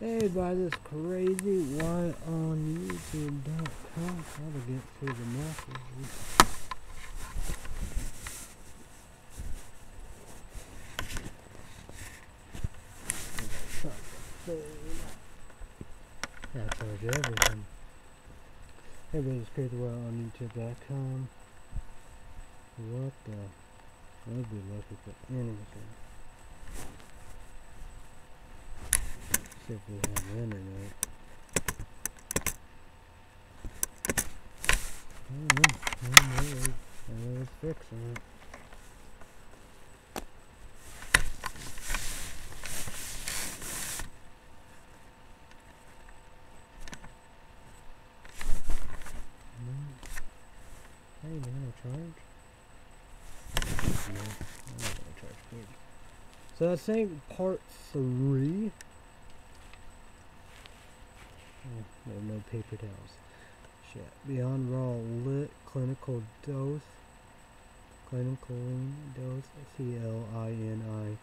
Hey, by this crazy one on YouTube.com how to get through the messages. Yeah, I told you everything. Everybody's crazy one on YouTube.com. What the? I'd be lucky for anything. If we have internet. I don't know. I don't know. I know it's fixing it. Charge? No, I'm not gonna charge. So I think part three. Oh, there are no paper towels. Shit. Beyond raw lit clinical dose. Clinical dose. C L I N I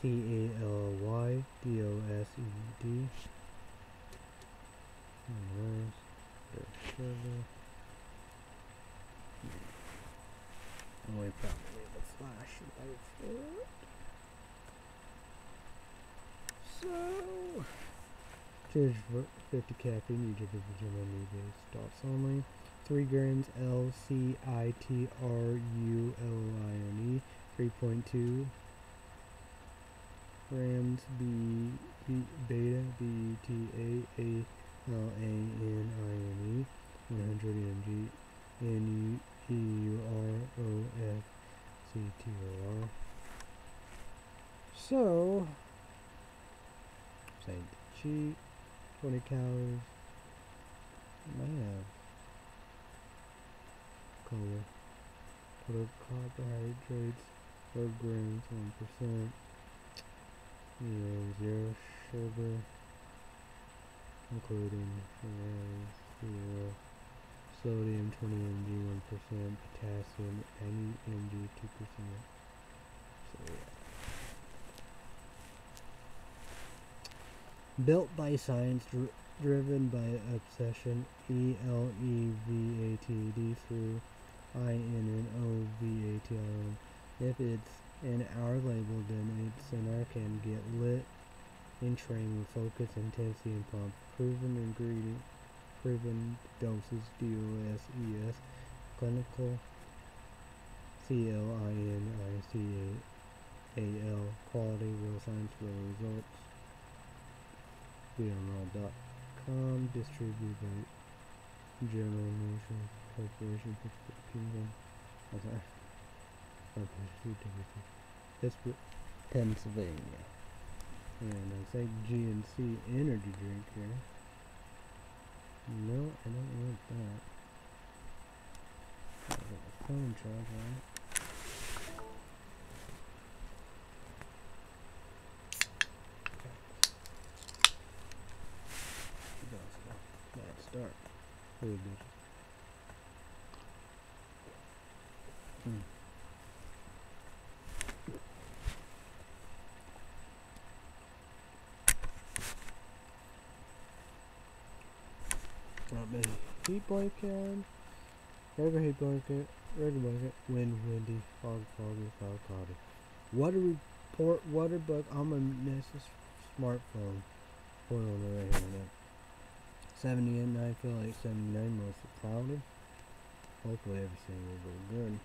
C A L Y D O S E D. And we probably need a flashlight for it. So, for 50 caffeine, you give it the general need base. Thoughts only. 3 grams L C I T R U L I N E. 3.2 grams B, B beta B T A A L A N I N E. 100 mg N E U R O F C T O R. So, say cheat, 20 calories. I have color, total carbohydrates, 4 grams, 1%, yeah, zero sugar, including zero sodium 20 mg 1%, potassium 90 mg 2%. So yeah. Built by science, dr- driven by obsession, E L E V A T D through I N N O V A T I O N. If it's in our label, then it's in our can. Get lit in training, focus, intensity, and pump. Proven ingredient proven doses DOS clinical C-L-I-N-I-C-A-L quality real science real results BML.com distributed by General Nutrition Corporation Pittsburgh Kingdom. Pittsburgh Pennsylvania. And I like GNC energy drink here. No, I don't want that. I got the phone charge öldür. Hı. Not many. Heat blanket. Regular heat blanket. Regular blanket. Wind, windy, fog, foggy, fog, cloudy. Water report, water bug. I'm a Nessus smartphone. Hold on right hand. Seventy nine, I feel like 79 mostly cloudy. Hopefully everything will go good.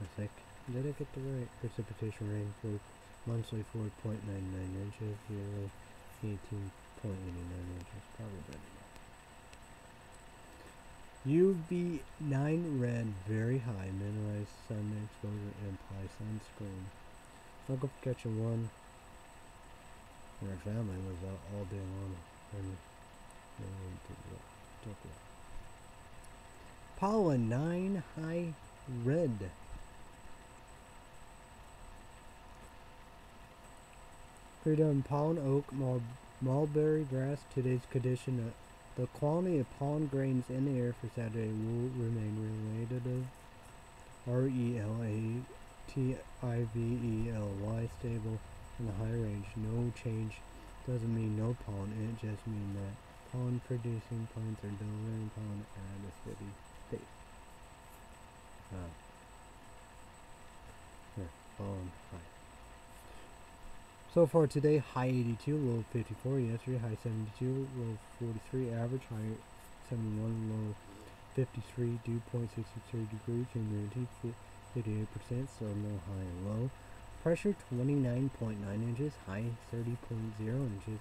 I think did I get the right precipitation rain for monthly 4.99 inches, yearly 18.89 inches, probably better. UV9 red, very high, minimized sun exposure, and apply sunscreen. for catching one our family was out all day long and. Pollen 9 high red. Freedom pollen oak mul- mulberry grass. Today's condition. Uh, the quality of pollen grains in the air for Saturday will remain relative. R E L A T I V E L Y stable in the high range. No change doesn't mean no pollen, it just means that pollen producing plants are delivering pollen at a steady pace. Uh, pollen high. So far today, high 82, low 54. Yesterday, high 72, low 43. Average, high 71, low 53. Dew point 63 degrees. Humidity 58%, so no high and low. Pressure 29.9 inches, high 30.0 inches,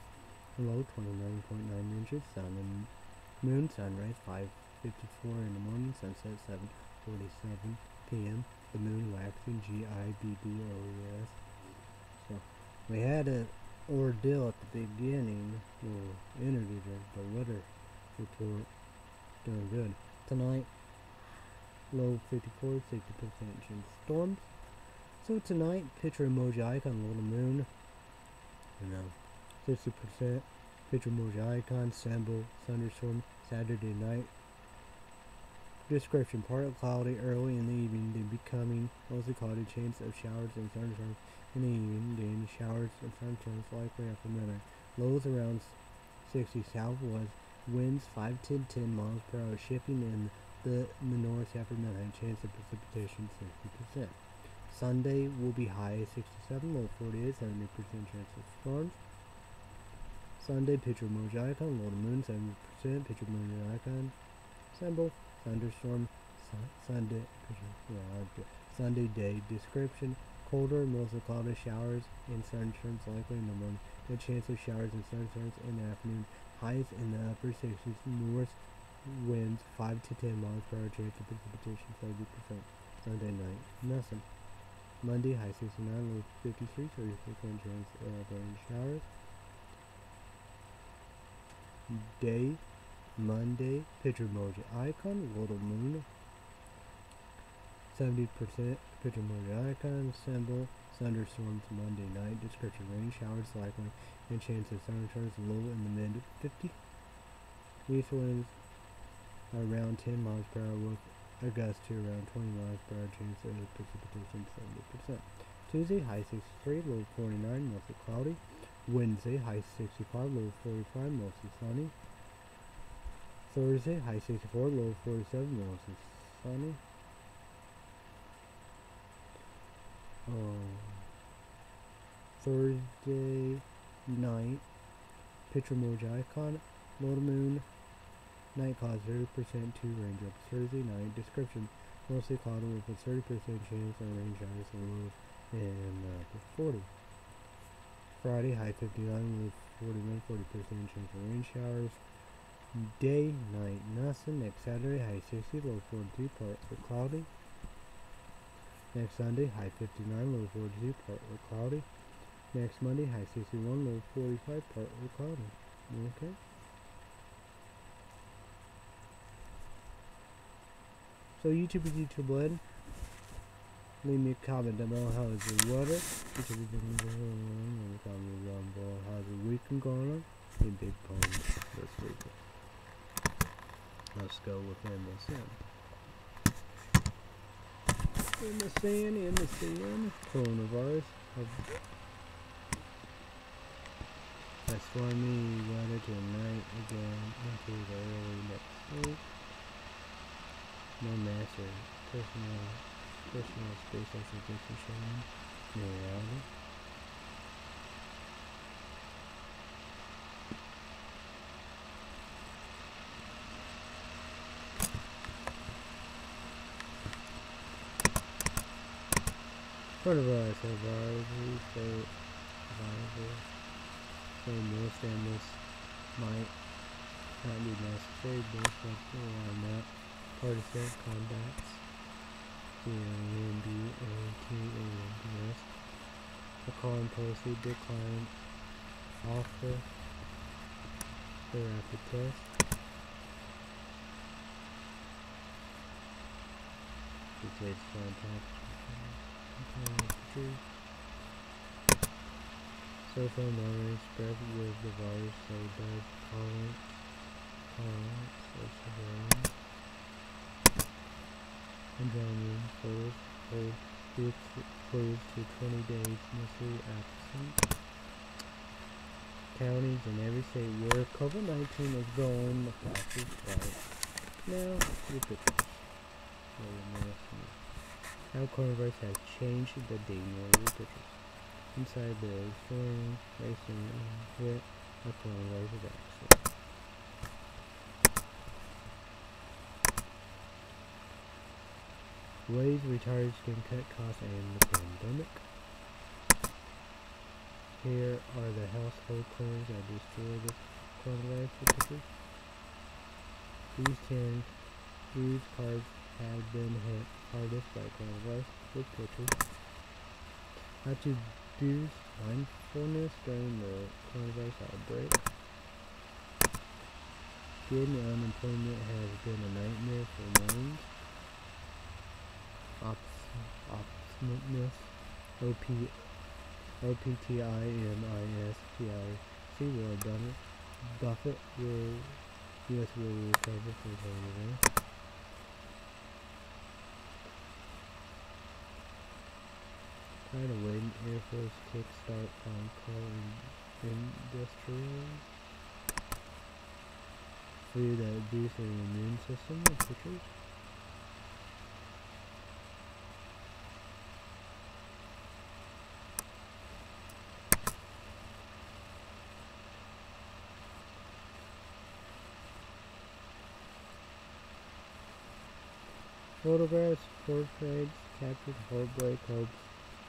low 29.9 inches. Sun and moon sunrise 5:54 in the morning, sunset 7:47 p.m. The moon waxing G I B B O E S. So we had an ordeal at the beginning. We'll interview the weather report. Doing good tonight. Low 54, 60% chance storms. So tonight, picture emoji icon, little moon. You know, 60% picture emoji icon, symbol, thunderstorm, Saturday night. Description, partly cloudy early in the evening, then becoming mostly cloudy, chance of showers and thunderstorms in the evening, then showers and thunderstorms likely after midnight. Lows around 60 southwest, winds 5 to 10 miles per hour, shifting in the, in the north after midnight, chance of precipitation 60%. Sunday will be high 67, low 48, 70% chance of storms. Sunday, picture emoji icon, low to moon 70%, picture emoji icon, symbol, thunderstorm, sun, Sunday, picture, yeah, Sunday day description, colder, mostly cloudy showers and thunderstorms likely in the morning. Good chance of showers and thunderstorms in the afternoon. Highs in the upper 60s, north winds 5 to 10 miles per hour, chance of precipitation 70%. Sunday night, nothing. Monday, high 69, low 53, 30% chance of rain showers. Day, Monday, picture emoji icon, little moon. 70% picture emoji icon, symbol, thunderstorms Monday night, description rain showers likely, and chance of thunderstorms low in the mid 50. East winds around 10 miles per hour with a gust to around 20 miles per hour, chance of precipitation 70%. Tuesday, high 63, low 49, mostly cloudy. Wednesday, high 65, low 45, mostly sunny. Thursday, high 64, low 47, mostly sunny. Um, Thursday night, picture emoji icon, to moon, night clouds 30% to raindrops. Thursday night, description, mostly cloudy with a 30% chance of rain showers low in uh, 40. Friday, high 59 with 41, 40% chance of rain showers. Day, night, nothing. Next Saturday, high 60, low 42, partly cloudy. Next Sunday, high 59, low 42, partly cloudy. Next Monday, high 61, low 45, partly cloudy. Okay. So YouTube is YouTube Blood. Leave me a comment down below how is your weather. Each of you can comment down below how's your weekend going on. A big poems this week. Let's go with MSN. MSN, MSN, coronavirus. That's stormy weather tonight again into the early next week. No master personal personal space isolation shown in reality. Coronavirus advisory state advisory so most families might not be necessary based on on that partisan contacts C-A-N-D-A-T-A-N-D-S the calling policy decline offer the rapid test. Replace contact Social memory spread with the virus so does tolerance tolerance of surveillance and cold, cold groups closed to 20 days necessary absence. Counties in every state where COVID-19 is growing the fastest right now. Your pictures. How coronavirus has changed the dating world. Inside the storm racing with a coronavirus vaccine. Ways retirees can cut costs in the pandemic. Here are the household coins that destroy the coronavirus. These 10 these cards have been hit hardest by coronavirus with pictures. How to boost mindfulness during the coronavirus outbreak. Getting unemployment has been a nightmare for minds optimism, OP, OPTIMISTIC, Warren Buffett, Buffett will, U.S. will recover from coronavirus. Trying to win Air Force kickstart on car industry. Food that boosts the immune system, pictures. Photographs, portraits, captured whole heartbreak, hopes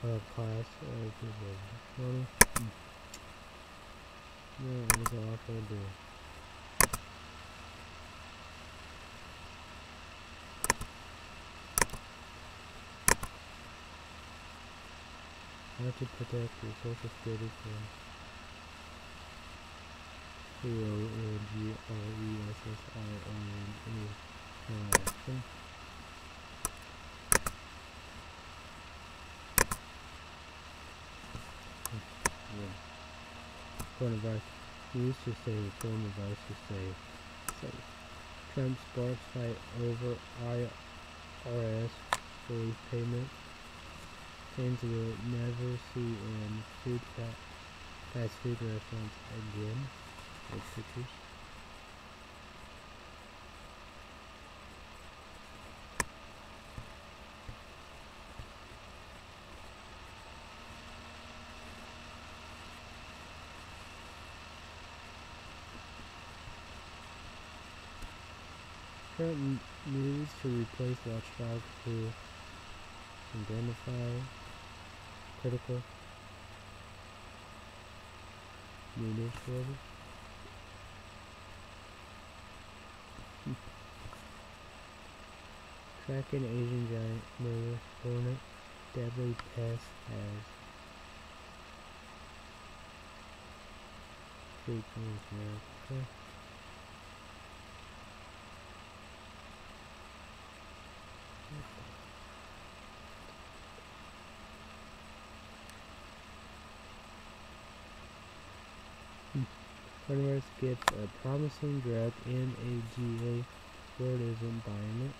of uh, class of people. Money. Yeah, it was awful to do. How to protect your social security from coronavirus. We used to say coronavirus to say safe. Trump sparks fight over IRS relief payment. Things will never see in food fast food restaurants again. Like pictures. Current news to Watchdog to identify critical news service. Tracking Asian giant murder deadly pest has frequent America. Coronavirus gets a promising drug NAGA world isn't buying it.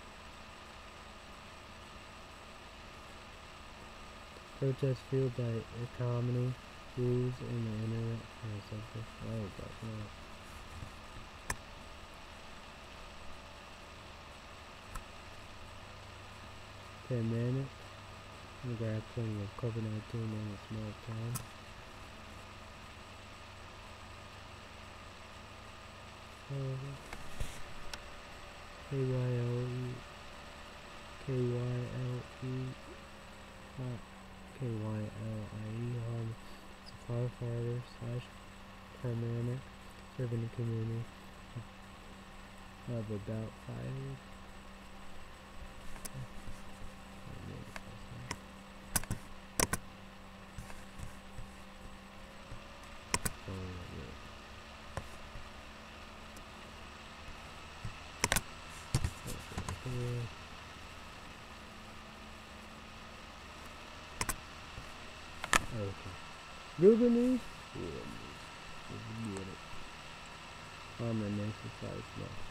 Protests fueled by economy, rules, and the internet. Oh, something. Oh, but no. Pandemic. Plenty of COVID-19 in a small town. K Y L E K Y L E K Y L I E um it's a firefighter slash paramedic serving the community of about five Google News? Google News. Get it. I'm an exercise now.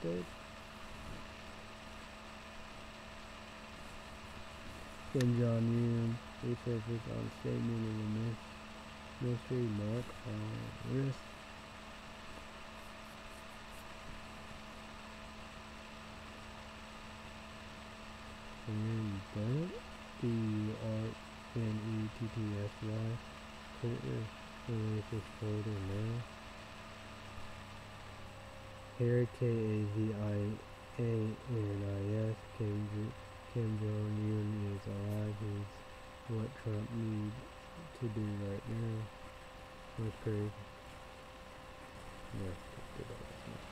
state. Kim Jong-un resurfaced on statement of the ministry mark uh, on risk. And Bennett, B-U-R-N-E-T-T-S-Y, Courtney, Religious Folder Mail. Harry K-A-V-I-A-N-I-S, Kim, Kim Jong-un is alive, he's what Trump needs to do right now. That's crazy. Yeah, talked about that.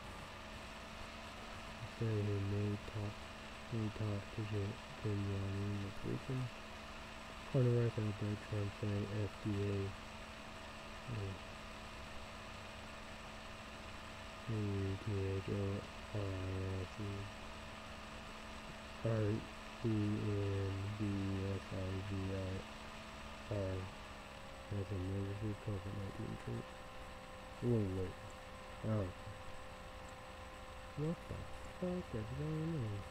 Say he may talk, may talk to Kim Jong-un this weekend. Coronavirus outbreak, Trump saying FDA. Yeah. U-T-H-O-R-I-S-E R-E-N-B-S-I-V-I-R That's emergency COVID-19 treat. Wait, wait. Oh. What the fuck oh, is going on?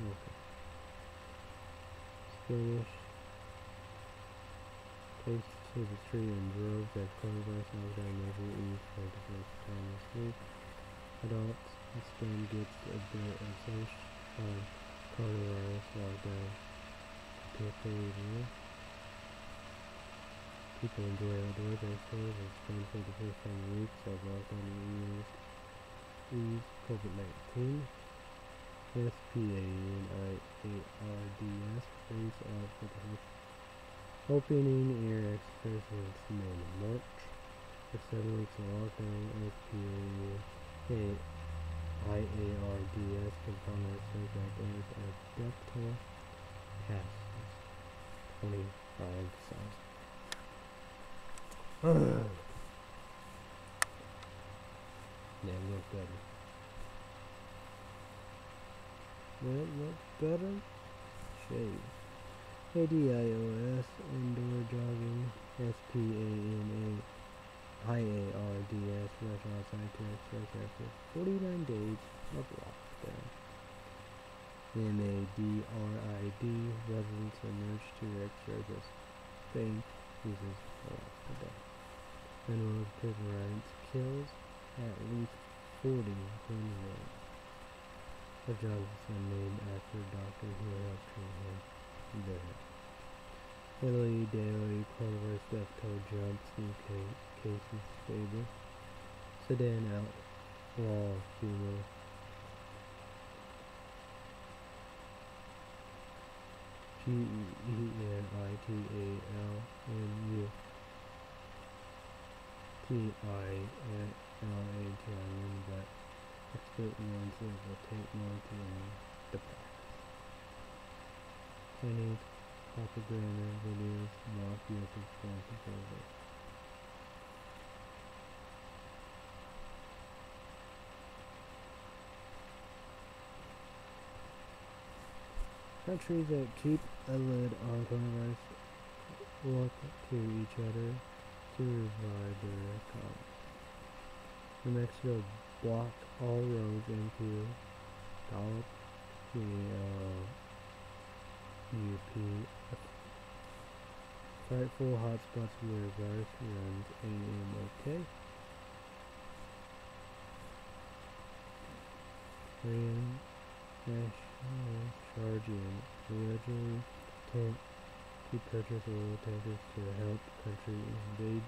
Okay. Spanish. Takes to the tree and droves as coronavirus lockdown measure eased for the first time this week. Adults in Spain gets a bit of fish on coronavirus lockdown, particularly new. People enjoy outdoors exercise in Spain for the first time in weeks as lockdown eased, eased COVID-19. S-P-A-N-I-A-R-D-S off for the opening air exhibitions in March. For seven weeks of lockdown, S-P-A-N-I-A-R-D-S says that there's a ductile passes 25,000. yeah, look better. That look better? Shave. ADIOS indoor jogging S-P-A-N-A-I-A-R-D-S rush outside to exercise after 49 days of lockdown. M-A-D-R-I-D residents emerge to exercise Spain uses lockdown. Of prison rights kills at least 40 criminals. A Johnson named after a doctor who helped treat him there. Italy daily coronavirus death toll jumps ca- cases stable. Sudan outlaw female. G E E N I T A L N U T I N L A T I N but expert warns it will take more to the practice. Chinese propaganda videos mock US responses Countries that keep a lid on coronavirus look to each other to revive their economy. New Mexico blocked all roads into Gallup, the uh, UP, frightful hotspots where virus runs AMOK. Korean national charging allegedly attempt to purchase oil tankers to help country invade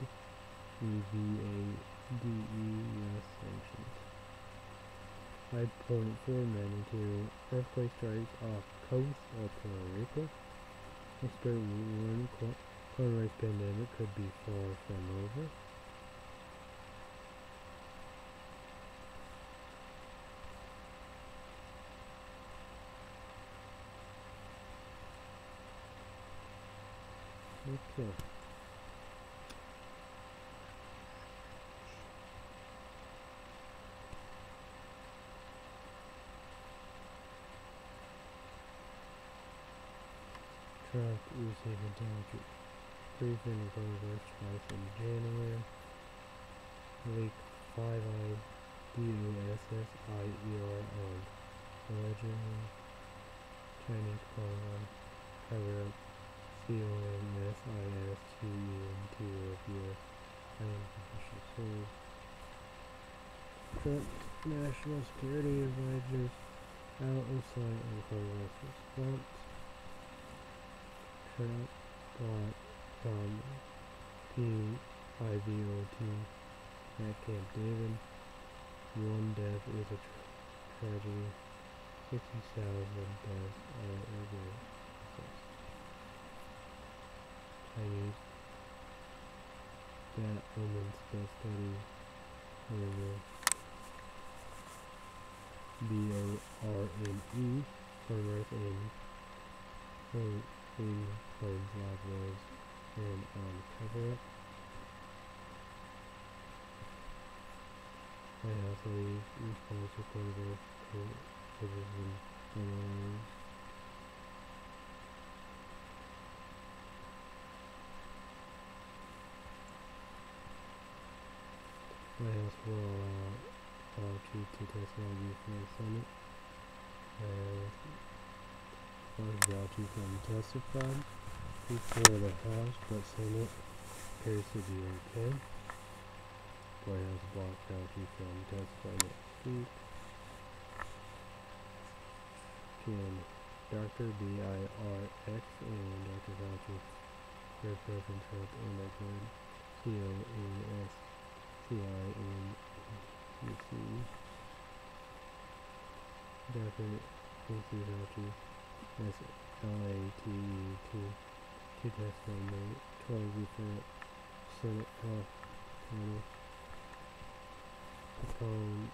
EVADES sanctions. 5.4 magnitude earthquake strikes off coast of Puerto Rico. Expert co- coronavirus pandemic could be far from over. Okay. Trump received intelligence briefing in Congress twice in January. Leak five eyes D-O-S-S-I-E-R-on. Allegedly, Chinese Kong cover up C-O-N-S-I-S-T-E-N-T of U.S. Island Official Sold. Trump national security advisors out of sight on Congress response. Trump bought um, P-I-V-O-T at Camp David. One death is a tra- tragedy. 60,000 deaths are every that omens the study over B-O-R-N-E farmers in in claims lab was and on cover up. I also response to coronavirus citizen and also will allow Fauci to testify before the Senate. Uh, Fauci can testify before the House, but Senate appears to be okay. House blocked Fauci from testifying next week. Can Dr. B-I-R-X and Dr. Fauci hear President Trump and I could C-O-E-S C-I-N-E-C Dr. Casey Fauci S-L-A-T-E-T to testify May 12 before Senate Health Committee. Upon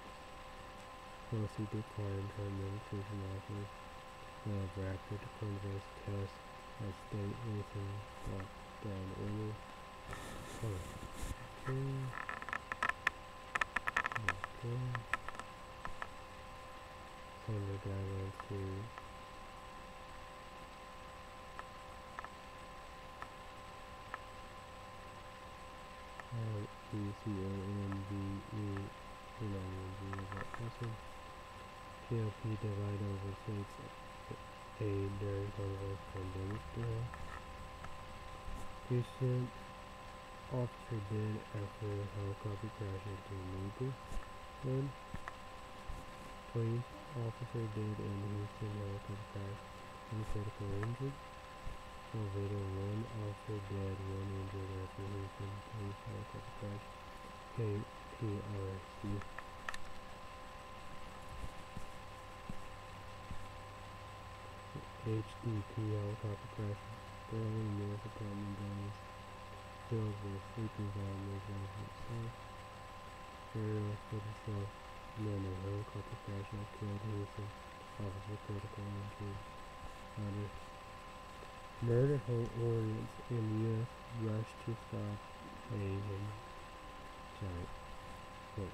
policy decline for administration offers of rapid coronavirus tests as state racing lockdown order. Oh, okay. Okay. Under guidelines to uh, E C O N V E N I N G is that person? PLP divide over states aid during coronavirus pandemic era. Houston officer dead after helicopter crash into neighborhood. Police officer dead in Houston helicopter crash and critical injured. Elevator one officer dead, one injured after Houston police helicopter crash. KPRC. HDP helicopter crash. U.S. apartment buildings filled with sleeping families residents south. Footage of men in helicopter crash that killed Houston officer critical injuries. Others. Murder hornets in the U.S. rush to stop Asian giant. Wait.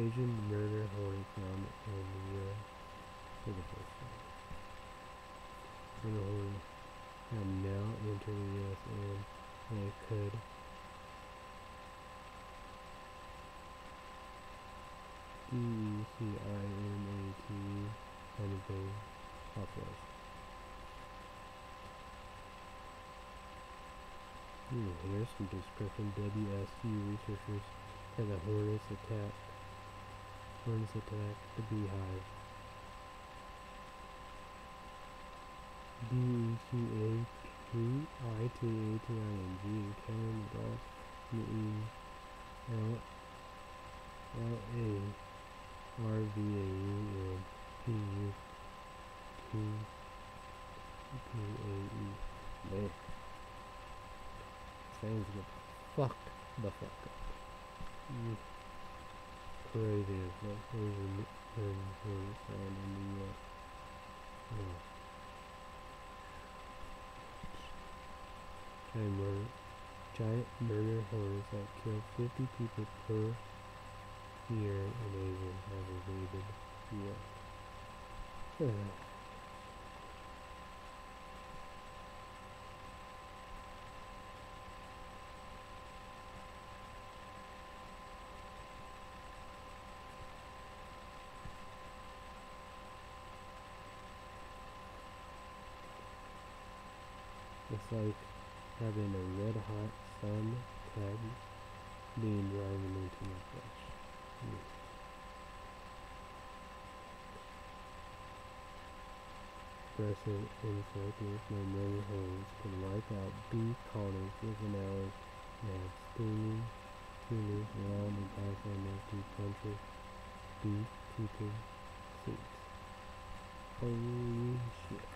Asian murder hornet found in the U.S. for the first time. Murder hornet have now entered the U.S. and they could D-E-C-I-M-A-T-E anything population. Hmm, here's some description. WSU researchers said the hornets attack hornets attack the beehive. B E C A P I T A T I N G Karen Golf M E L L A R V A U and P U T P A E Man. Things get fucked the fuck up. You crazy as fuck. There's a a sound in the US. Yeah. Giant murder, giant murder hornets that kill 50 people per here in Asia have evaded here. It's like having a red hot sun tag being driving into my face. Expressive insect with no many holes can wipe out bee colonies with an hour and have steaming tumors around and pass on empty country bee keeping seats. Holy shit.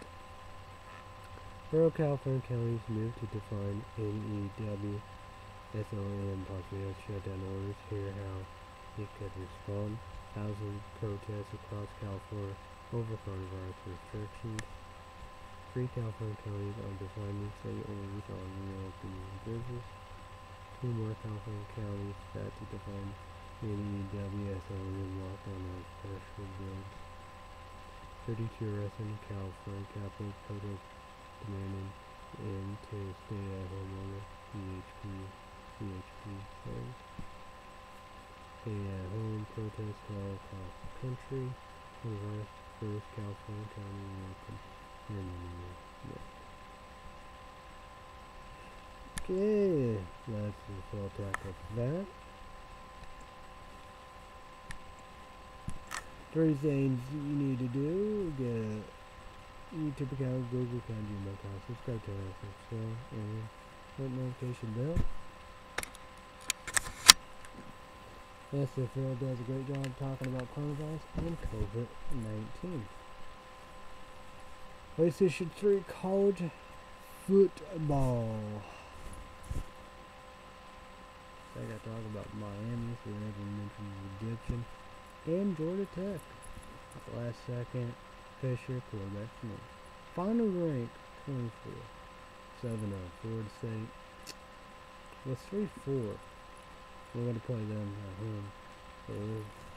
Rural California counties moved to define NEW SOM population shutdown orders. Hear how it could respond. Thousands protests across California over coronavirus restrictions. Three California counties are defining state orders on reopening business. Two more California counties set to define NEW SOM lockdown on special goods. 32 arrests in California Capitol protest demanding end to stay at home order. CHP, CHP. Stay at uh, home protests held across the country. Coronavirus first California county in the Okay, that's the full track of that. Three things you need to do. Get a YouTube account, Google account, Gmail account, subscribe to our show, and hit notification bell. Yes, Phil does a great job talking about coronavirus and COVID-19. PlayStation 3 college football. I got to talk about Miami, so we never mentioned addiction and Georgia Tech. Last second, Fisher, quarterback Smith. Final rank, 24. 7 0. Florida State. Well, 3 4. We're going to play them at home. So,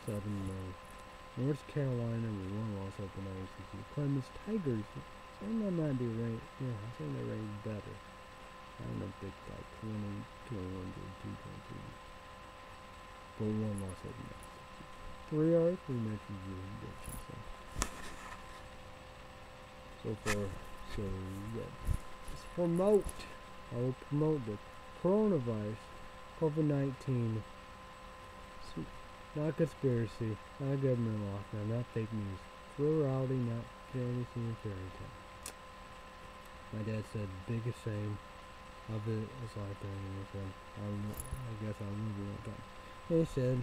7 0. North Carolina, we one loss open ACC. Clemson Tigers. Of them might be ranked, yeah, I think they're ranked better. I don't know if they like 20, 21, 22, 22. But one loss open ACC three hours, we mentioned the addiction, so. So far, so good. Let's promote, I will promote the coronavirus, COVID-19, not conspiracy, not government lockdown, not fake news, plurality, not fantasy and fairy tale. My dad said the biggest shame of it is like that, and I said, I guess I'll remember one time. He said,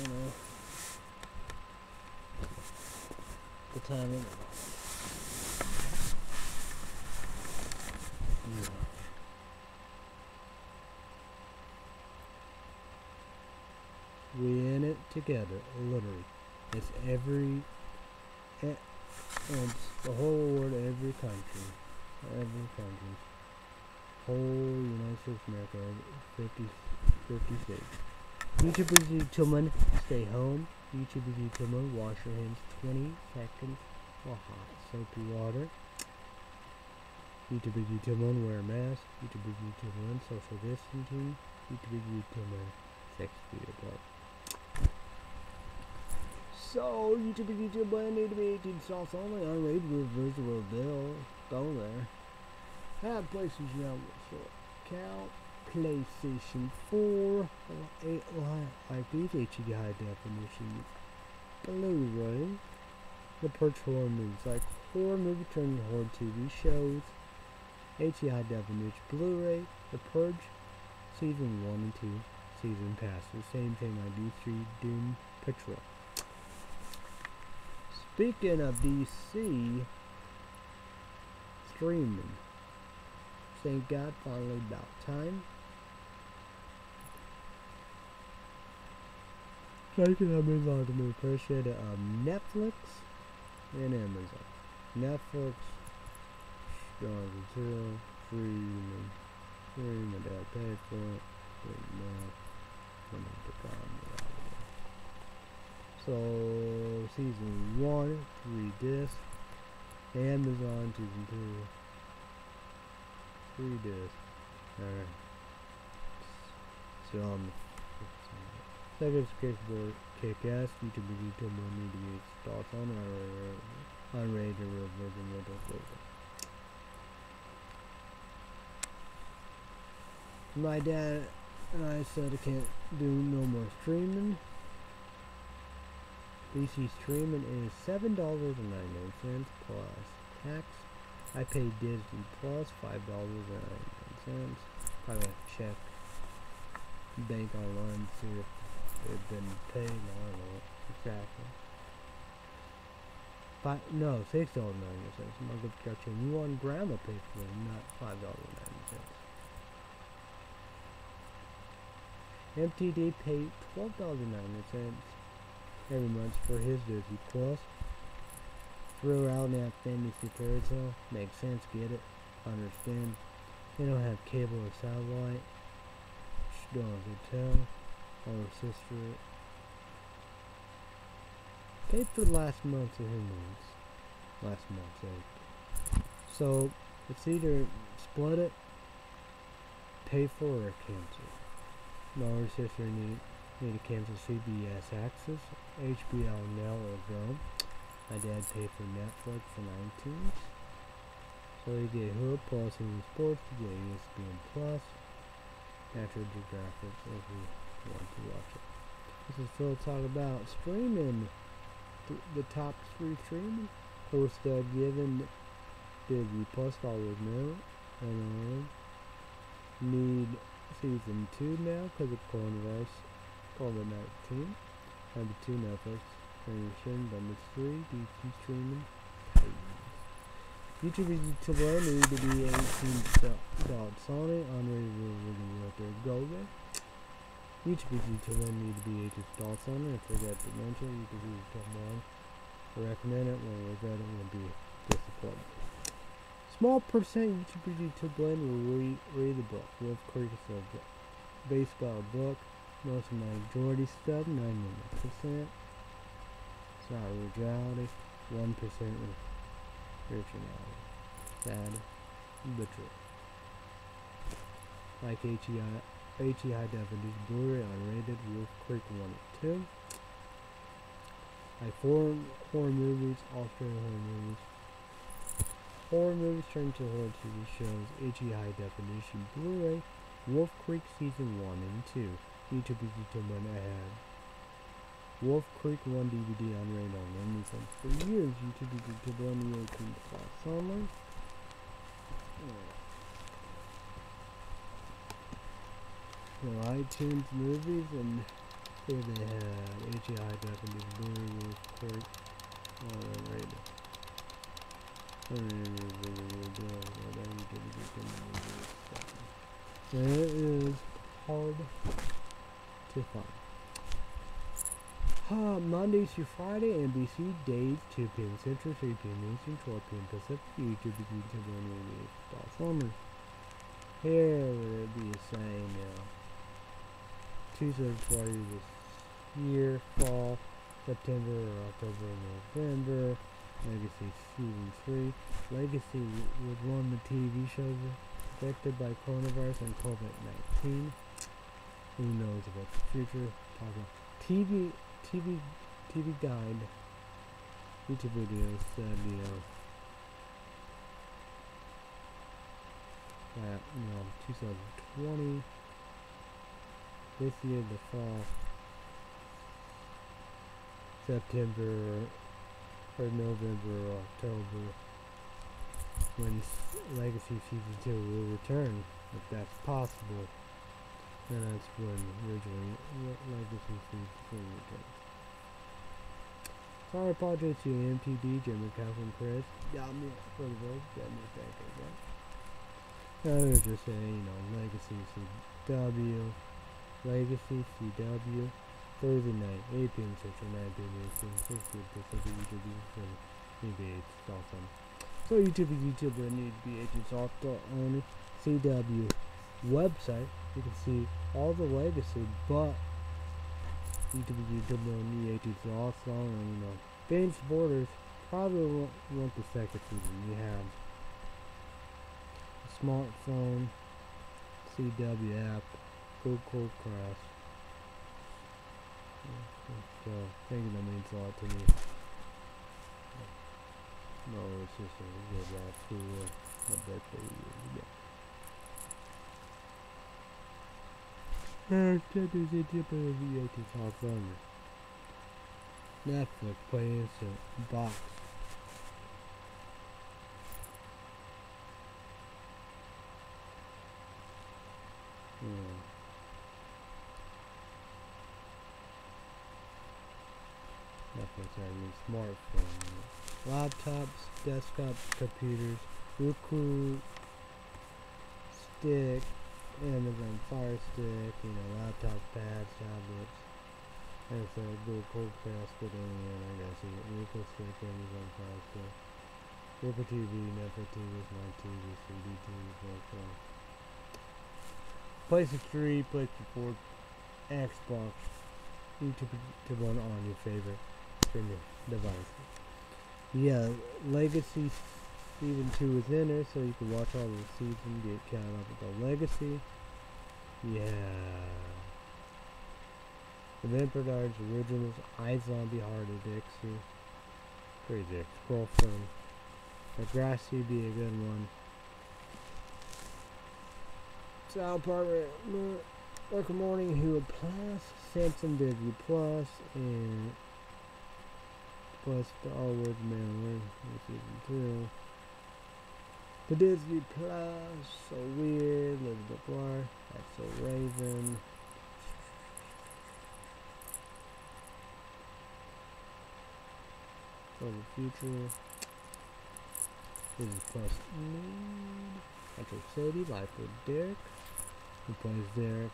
you know, the timing. Yeah. We in it together, literally. It's every, it's the whole world, every country, every country, whole United States of America, 50, 50 states. YouTubers, gentlemen, stay home. YouTubers, gentlemen, wash your hands 20 seconds with hot soapy water. YouTubers, gentlemen, wear a mask. YouTube YouTubers, gentlemen, social distancing. YouTubers, gentlemen, six feet apart. So, YouTube, YouTube, but I need to be 18 sauce only. Unrated reversible bill. Go there. Have places you know short count. PlayStation 4 8 IPs HD high definition Blu-ray The Purge horror movies like horror movie turning horror TV shows HD high definition Blu-ray The Purge season 1 and 2 season pass the same thing I do 3 Doom Patrol Speaking of DC streaming. Thank God finally about time. Taking Amazon to move appreciate it. Um, Netflix and Amazon. Netflix, strong material, free, free, my dad paid for it, free math, and the so season one, three discs. Amazon season two, three discs. Alright. So um, second skateboard kick ass. YouTube video more mediates thoughts on our unrated real version metal flavor. My dad and I said I can't do no more streaming. DC streaming is seven dollars and ninety nine cents plus tax. I pay Disney Plus five dollars and ninety nine cents. Probably check bank online to see if they've been paid. I don't know exactly. Five, no, six dollars ninety nine cents. My good catching. You want grandma pay for it, not five dollars ninety cents. MTD paid twelve dollars ninety cents every month for his Disney Plus. Throw out that fantasy fairy tale. Makes sense, get it. Understand. They don't have cable or satellite. She don't have to tell. Or her sister. Paid for last month of her months. Last month, like. Eh? So, it's either split it, pay for or cancel. My older sister need, need to cancel CBS Access, HBO Now or Go. My dad paid for Netflix for 19. So you get Hulu Plus and Sports, you get ESPN Plus, Natural Geographic if you want to watch it. This is still talk about streaming, th the top three streaming. Of course, they're given Disney Plus always know, and uh, need season two now because of coronavirus, COVID-19. Number two, Netflix. Transition. Number three, DC streaming. YouTube is to learn need to be 18 adults on it. Unrated will out there go there. YouTube is to learn need to be 18 adults on it. I forgot to mention YouTube is to learn. I recommend it. When regret it, will be disappointed. Small percent YouTube to blend will read, read the book. Creek is a baseball book. Most majority stuff, 99%. Sorry, reality, 1% originality. Sad, but true. Like HEI, HEI definition Blu-ray unrated Wolf Creek 1 and 2. Like foreign horror movies, Australian horror movies. Horror movies turned to horror TV shows, HEI definition Blu-ray, Wolf Creek Season 1 and 2. Is YouTube when I had Wolf Creek 1 DVD on Rain on Amazon. For years, YouTube is YouTube on the 18 plus online. So iTunes movies and here they had HEI definition Blu-ray Wolf Creek. Uh, rated. It is hard to find. Uh, Monday through Friday, NBC days 2 p.m. Central, 3 p.m. Eastern, 12 p.m. Pacific, YouTube is YouTube on the Transformers. Here would it be the same now. Tuesday, Friday this year, fall, September, or October, November. Legacy Season 3. Legacy was one of the TV shows affected by coronavirus and COVID-19. Who knows about the future? Talk about TV, TV, TV Guide. YouTube videos said, you know, that, you know, 2020, this year, the fall, September, or November or October when Legacy Season 2 will return, if that's possible. That's when originally Legacy Season 2 returns. Sorry, apologize to MTD, Jimmy Calvin, Chris. Yeah, me for the vote. Got me back again. I was just saying, you know, Legacy CW, Legacy CW, Thursday night, 8 p.m. Central, 9 p.m. Eastern, 6 p.m. Pacific, YouTube from maybe it's awesome. So YouTube is YouTube and need to be agents the own CW website. You can see all the legacy, but YouTube and the agents also and you know Bane's Borders probably won't want the second season. You have a smartphone, CW app, Google Crash. So, thank you, that means a lot to me. No, it's just a good to uh, my birthday years ago. California. Netflix play instant box. Netflix are your smartphone. Laptops, desktop computers, Roku stick, Amazon Fire Stick, you know, laptops, pads, tablets. And so Chromecast, put in and I guess it. Roku Stick, Amazon Fire Stick. Roku TV, Netflix TV, Smart TV, 3D TV, smartphone. PlayStation 3, PlayStation 4, Xbox, YouTube to run on your favorite streaming device. Yeah, Legacy Season 2 is in there, so you can watch all the seasons, get caught up with the Legacy. Yeah. The Vampire Originals, iZombie Hart of Dixie. Crazy ex-girlfriend. Degrassi be a good one. South Park, Rick Morty, Hulu Plus, Samson Disney Plus, and plus Star Wars Mandalorian season two. The Disney Plus, so weird, Elizabeth Bar, that's so Raven. For the future. Disney Plus Nude. Metro City, Life with Derek. Who plays Derek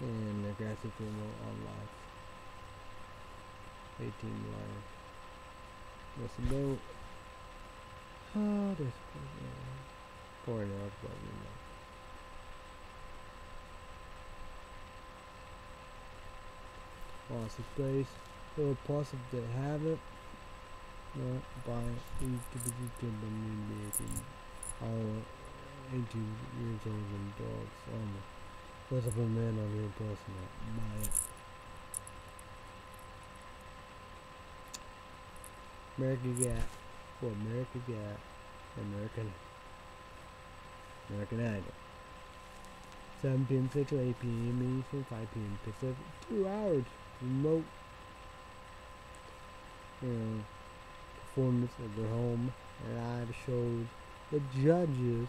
in the Grassy Funeral on Life. 18 Life. What's the note? Oh, this Poor enough, but you know. Of space. Little plus if they have it. No, to be making all 18 years old and dogs on the What's up, man? on your person buy it. America got what America got American American Idol. 7 p.m. Central, 8 p.m. Eastern, 5 p.m. Pacific. Two hours remote you know, performance of their home and live shows. The judges,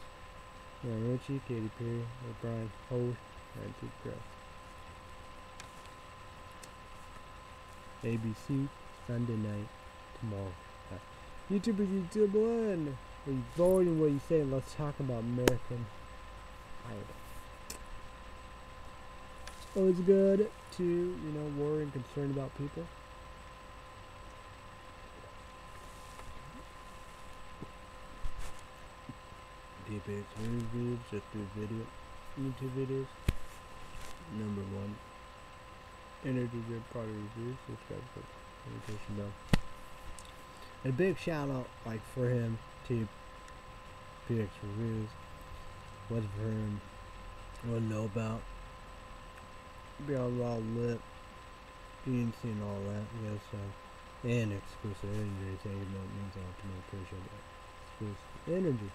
you know, Richie, Katy Perry, O'Brien, host, and Tooth Press. ABC, Sunday night, tomorrow. YouTube is YouTube one. Are you voting what you say? Let's talk about American Idol. Always good to, you know, worry and concern about people. Reviews, just do video, YouTube videos. Number one, energy drink product reviews. Subscribe to notification bell. And a big shout out, like for him, to PX Reviews. What's for him? To know about. Be all raw lip, DNC and all that. Yes, uh, and Xklusive energy. Thank you, it means a lot to me. Appreciate that. Xklusive energy.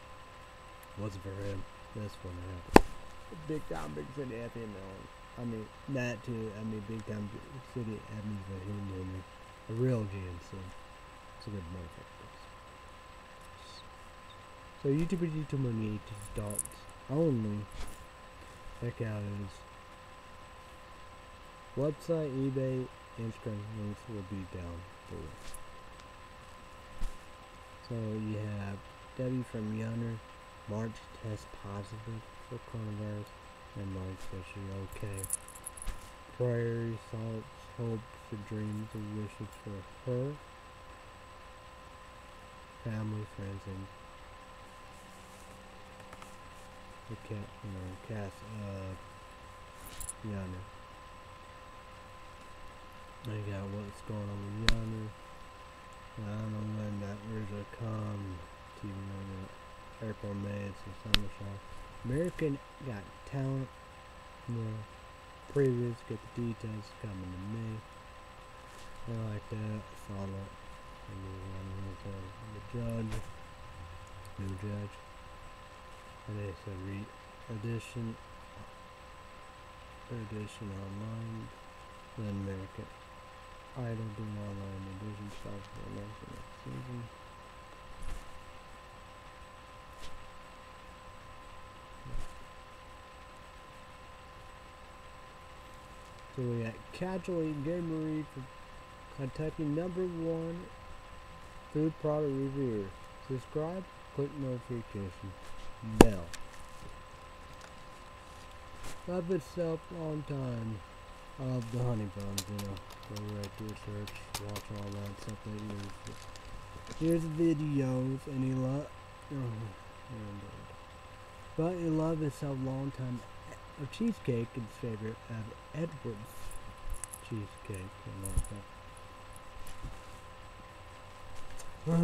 What's for him? That's when it happened. Big time, big city, happy melon. I mean, that too. I mean, big time city, happy for him. A real GNC. Good motherfucker. So YouTube is YouTube money to adults only. Check out his website, eBay, Instagram links will be down below. So you have Debbie from Yunner, March test positive for coronavirus, and March says she okay. Prayers, thoughts, hopes, dreams, and wishes for her family, friends, and the cat, you know, cast, uh, Yana. I got what's going on with Yana. I don't know when that will come. TV on April, May, it's a summer show. American Got Talent. You know, previous, get the details coming to me. I like that. That. And the, the judge, new judge, and it's a re edition edition online than American Idol doing online edition stuff for American next season. So we got Casually Gamery for Kentucky number one food product reviewer. Subscribe, click notification bell. Love itself long time. Love the honey buns, you know. Go right a search, watch all that stuff that you Here's the videos and he love oh, uh, but he love itself long time a cheesecake is favorite of Edwards cheesecake and all that. And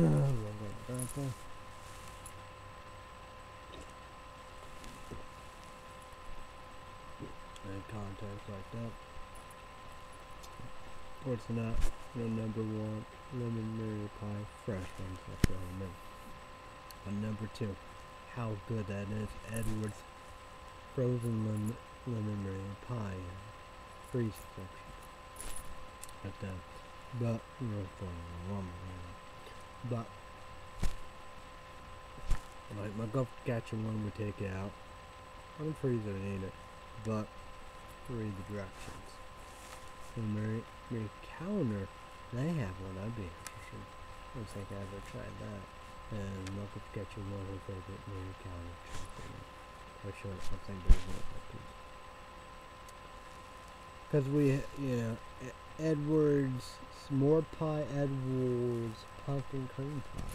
contacts like that. What's not the number one lemon pie fresh ones that's what I meant. And number two, how good that is. Edwards frozen lemon lemon pie freeze section. Like that. But know for woman. But like my gut catching one we take it out. I don't freeze it and eat it. But read the directions. And Mary, Marie Callender, they have one. I'd be interested. I don't think I ever tried that. And at get you one of her favorite Marie Callender. Or sure, I think there's one. Because we, you know, Edwards s'more pie, Edwards pumpkin cream pie.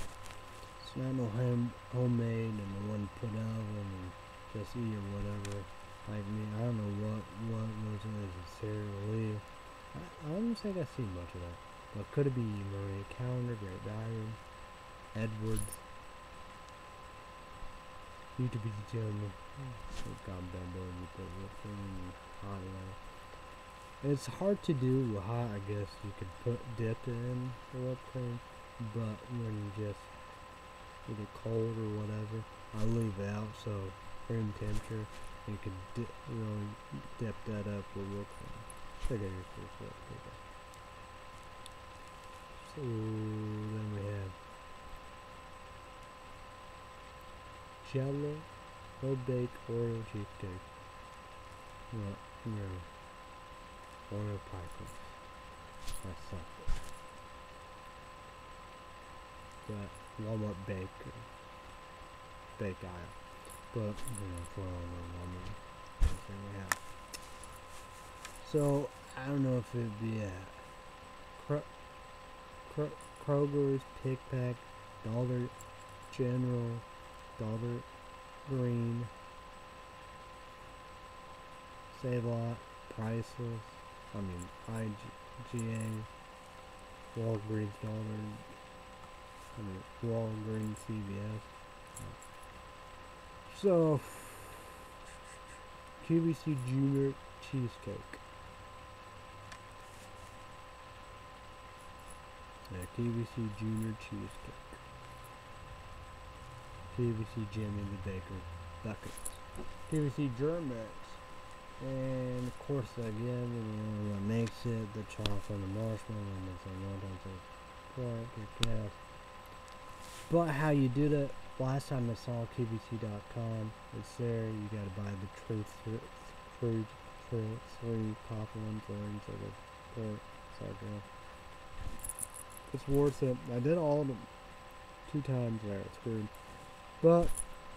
It's not no home, homemade and the one put out and just eat or whatever. Like me, I don't know what what was necessarily. I, I don't think I see much of that. But could it be Maria Callender, Great Value, Edwards, need to be the determined. God bamboo, you put whipping hot enough. It's hard to do hot. I guess you could put dip in the whipped cream, but when you just either cold or whatever, I leave out so room temperature you can dip, really dip that up with whipped cream. So then we have Jello no bake Oreo cheesecake. Well, no. Crust. That's something. But Walmart Baker. bake aisle but you know for all the thing we have. So I don't know if it'd be a Kro- Kro- Kroger's, Pick Pack, Dollar General, Dollar Green, Save a Lot, Priceless. I mean IGA, Walgreens Dollar. I mean Walgreens CVS. So, QVC Junior Cheesecake. Yeah, QVC Junior Cheesecake. QVC Jimmy the Baker Buckets. QVC Germex. And of course again, you know what makes it, the chocolate and the marshmallow and it's a time pork, your gas. But how you do that last time I saw QVC.com, it's there. You got to buy the truth three, three, three, pop ones or the port, etc. It's worth it. I did all of them two times there. It's weird, but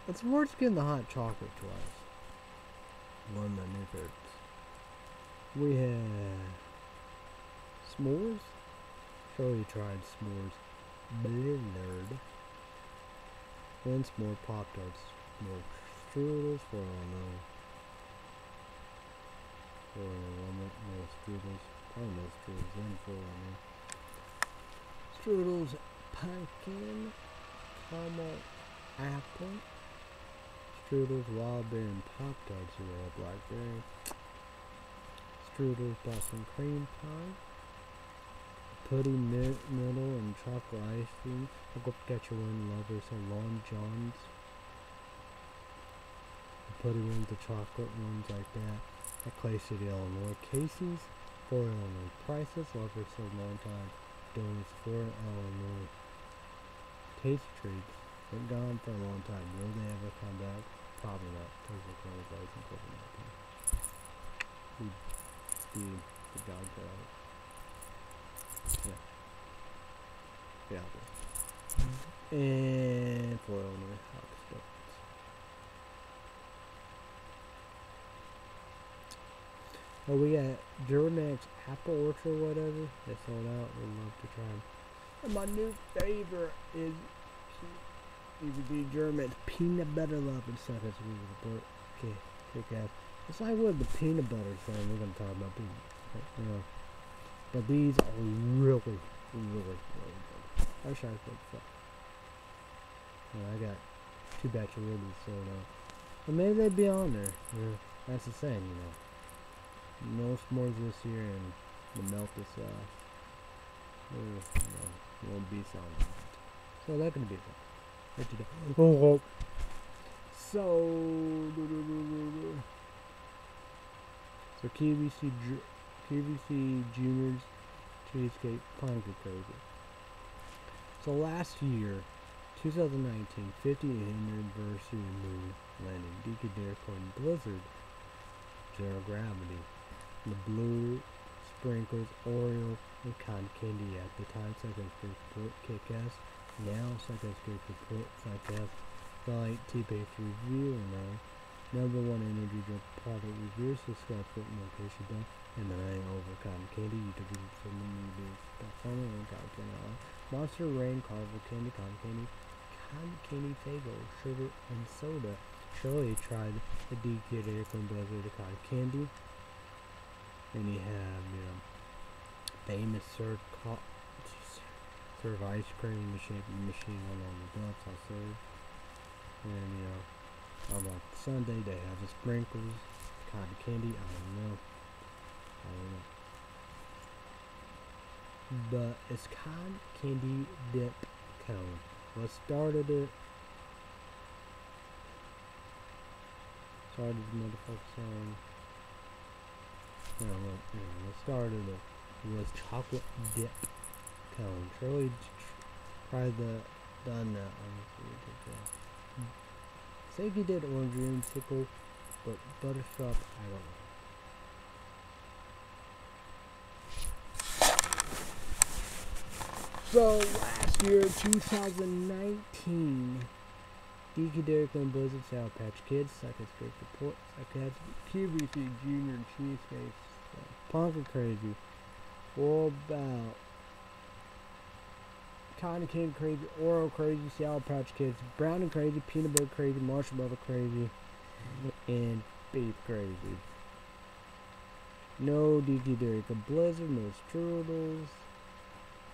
it's worth getting the hot chocolate twice. One of my. We had s'mores. Sure, you tried s'mores. Blizzard. Once more Pop Tarts. More strudels for oh no. For one more strudels. Probably no strudels then for oh no. Strudels pumpkin caramel apple. Strudels wild berry and Pop Tarts are blackberry. Strudels Boston cream pie pudding, middle, and chocolate ice cream. I'll go get you one lovers and Long John's. The pudding ones, the chocolate ones like that. at Clay City, Illinois. Casey's, for Illinois. Prices, local sold nine times. Donuts, for Illinois. Taste treats, been gone for a long time. Will they ever come back? Probably not, because of coronavirus and COVID-19. Steve, the dog guy. Yeah. Yeah. And for Illinois, Hawks. Oh, we got Germax Apple Orchard, whatever. They sold out. We'd love to try them. And my new favorite is DVD German peanut butter love stuff. That's really report. Okay, kick ass. It's like with the peanut butter thing. We're gonna talk about peanut. You know. But these are really, really, really good. I wish I could fuck. I got two batch of rubies, so uh, well, maybe they'd be on there. Yeah, that's the same, you know. No s'mores this year, and the milk is uh, uh you know, won't be sound. So that's gonna be fun. Oh, so so Ju- QVC Juniors Cheesecake Pumpkin Crazy. So last year, 2019, 50th anniversary moon landing, Deacon Dairy Blizzard, Zero Gravity, the Blue Sprinkles, Oreo, and Cotton Candy at the time. Second report kick-ass, now second report such as Flight T-Base Review now number one energy drink product reviews, subscribe for notification bell, and then I over Cotton Candy, YouTube from the movies, platform, and Cotton Candy. Monster Reign, Carvel Candy, Cotton Candy, Cotton Candy Faygo, Sugar, and Soda. Shirley tried the Air from Blizzard, the Cotton Candy. And you have, you know, famous Sir Co- serve ice cream machine machine on the gloves I serve. And you know, on like Sunday they have the sprinkles, cotton candy, I don't know. I don't know. But it's cotton candy dip cone. What started it? Started the motherfucker song. No, no, what started it was chocolate dip cone. Shirley tried the done that. Say he did orange dreamsicle, but butterscotch, I don't know. So last year, 2019, Geeky Derek and Blizzard Sour Patch Kids, Second Straight Report, Second QVC Junior Cheesecake, uh, Pumpkin Crazy, All About, Cotton Candy Crazy, Oreo Crazy, Sour Patch Kids, Brownie Crazy, Peanut Butter Crazy, Marshmallow Crazy, and Beef Crazy. No Geeky Derek and Blizzard, no Strudels,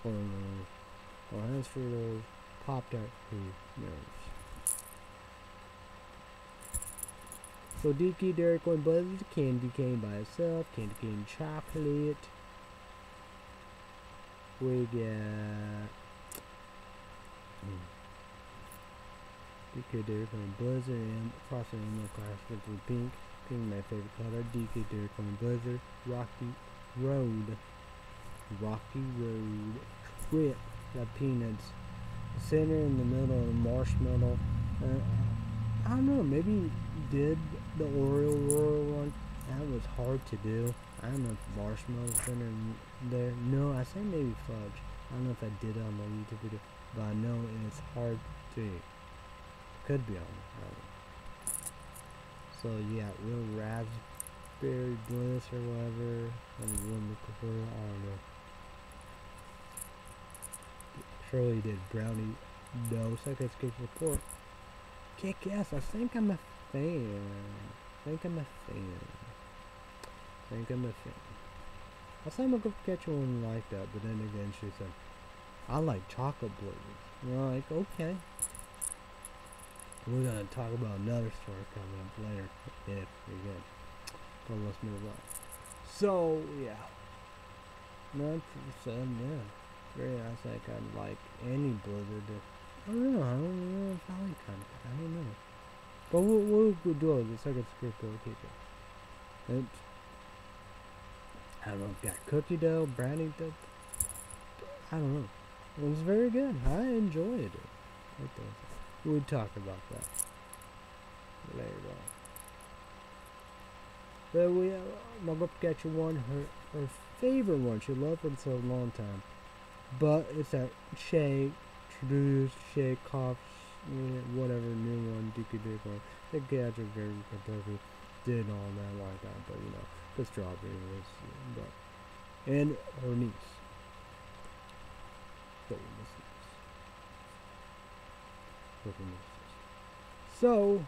or no, or has Strudels, Pop Tart, who knows. So Dicky Dairy Queen Blizzard candy cane by itself, candy cane chocolate. We got mm, DQ Dairy Queen Blizzard and Frosted Animal Class with pink. Pink my favorite color. DQ Dairy Queen Blizzard. Rocky Road. Rocky Road. Trip. Got peanuts. Center in the middle of the marshmallow. Uh, I don't know, maybe did the Oreo Royal one. That was hard to do. I don't know if marshmallow center there. No, I say maybe fudge. I don't know if I did on my YouTube video, but I know it's hard to. Could be on. So yeah, real raspberry bliss or whatever. And one before I don't know. Shirley did brownie. No, second escape report. Kick ass. I think I'm a fan. I think I'm a fan. I think I'm a fan. I said I'm gonna go catch one like that, but then again she said, I like chocolate blizzards. And I'm like, okay. We're gonna talk about another story coming up later if we get. But let's move on. So yeah. Nine percent, yeah. Very I think I'd like any blizzard I don't know. I don't know if I like kind of. I don't know. But we'll, we'll, we'll do it. The second script will keep it. And I don't know, if it got cookie dough, brownie dough. I don't know. It was very good. I enjoyed it. We'll talk about that later on. But we have my girl Pikachu one, her her favorite one. She loved it for a long time. But it's that shake, introduce, shake, cough, whatever new one, Dookie Big one. The gadget very Kentucky did all that like that, but you know, the strawberry was, but and her niece. But So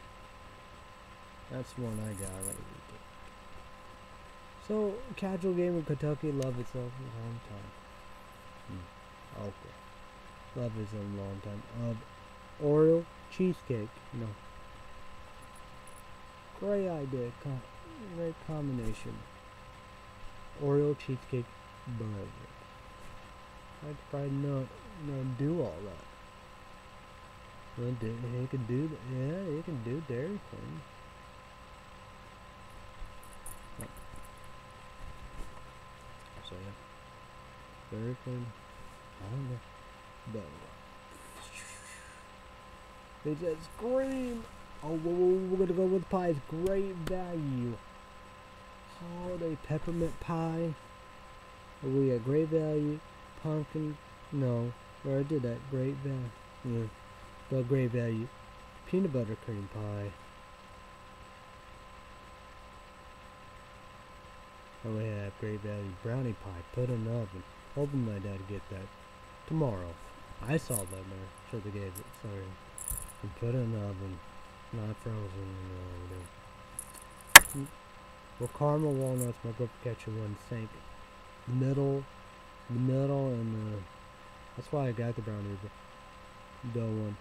that's one I got right So casual game in Kentucky, love itself a long time. Hmm. Okay. Love is a long time. Of Oreo cheesecake, no. Great idea, Com great combination. Oreo cheesecake burger. I'd probably not, not do all that. Well, he can do, yeah, you can do Dairy Queen. So yeah, Dairy Queen. I don't know, but they just scream. Oh, we're gonna go with pies. Great value. Holiday peppermint pie. We got great value. Pumpkin. No, where I did that. Great value. Yeah. Great value. Peanut butter cream pie. Oh, we have great value. Brownie pie. Put in the oven. Hoping my dad get that tomorrow. I saw that there. Should have gave it. Sorry and put in the oven, not frozen. You know, well, caramel walnuts, my girl catch one sink. The middle, the middle, and the, that's why I got the brownie dough one.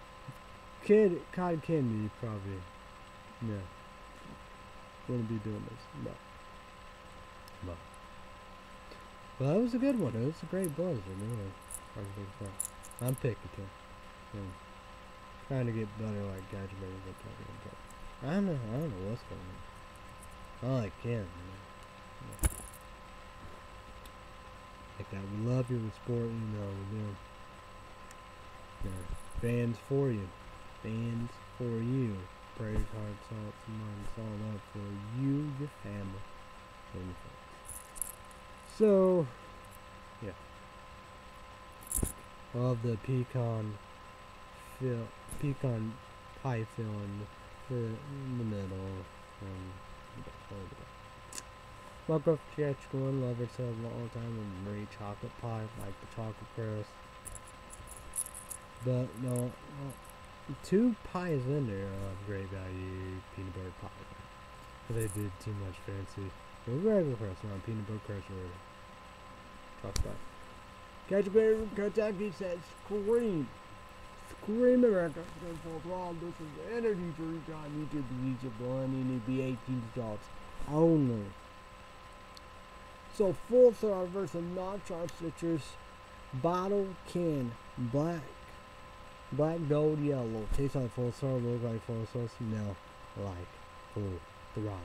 Kid, cotton candy, probably, yeah. Wouldn't be doing this, no, but. Well, that was a good one. It was a great buzz, anyway. I'm picking too. Yeah. Trying to get better like Gadget but I don't know I don't know what's going on. Oh, I like Ken. Yeah. Like that. We love you, we sport you know, we do. Yeah. Fans for you. Fans for you. Prayers, hearts, thoughts, and minds, all up for you, your family, and your friends. So, yeah. Love the pecan fill, pecan pie filling for in the middle. Welcome to Chachkuan Lover said a long time and Marie chocolate pie, like the chocolate crust. But no, two pies in there of great value peanut butter pie. But they did too much fancy. The regular crust on peanut butter crust or chocolate pie. Catch a Bear Kentucky says scream. Scream America for all this is energy drink on YouTube usable and you need to be 18 adults only. So full serve versus non-charged citrus bottle can black black gold yellow tastes like full serve look like full serve smell like full throttle.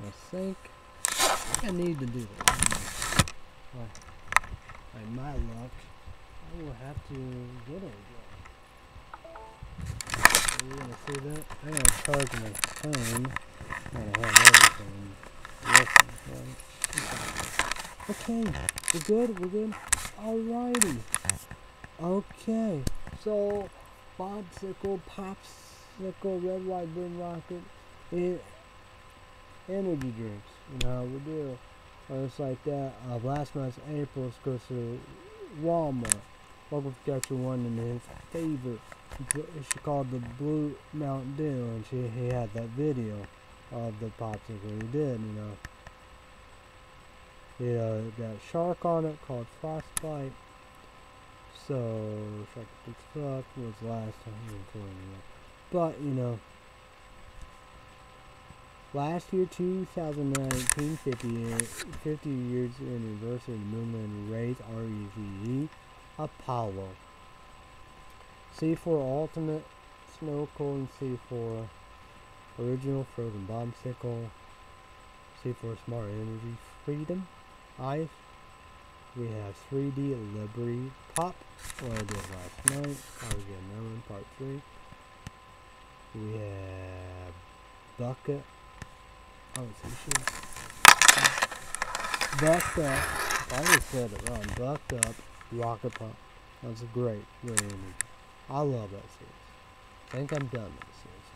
I think I need to do that. Like my luck. I will have to get it again. Are you gonna see that? I gotta charge my phone. I gotta have everything. Okay, we're good, we're good. Alrighty. Okay, so Popsicle, Popsicle, Red White Boom Rocket, it, energy drinks. You know how we do. It's like that. Uh, last month's April goes to Walmart. Local Pikachu one and his favorite. She called the Blue Mountain Dew, and she he had that video of the popsicle he did, you know. It uh, got shark on it called Frostbite. So, Shark Dicks Fuck was last time. But, you know, last year, 2019, 50, 50 years anniversary of the Race, R-E-V-E. Apollo. C4 Ultimate Snow Cone C4 Original Frozen Bombsicle C4 Smart Energy Freedom, Ice. We have 3D Liberty Pop, what I did last night. I was getting that one, part 3. We have Bucket. Oh, it's shit. Bucked Up. I just said it wrong. Bucked Up Rocket Pump. That's a great, great energy. I love that series. I think I'm done with the series.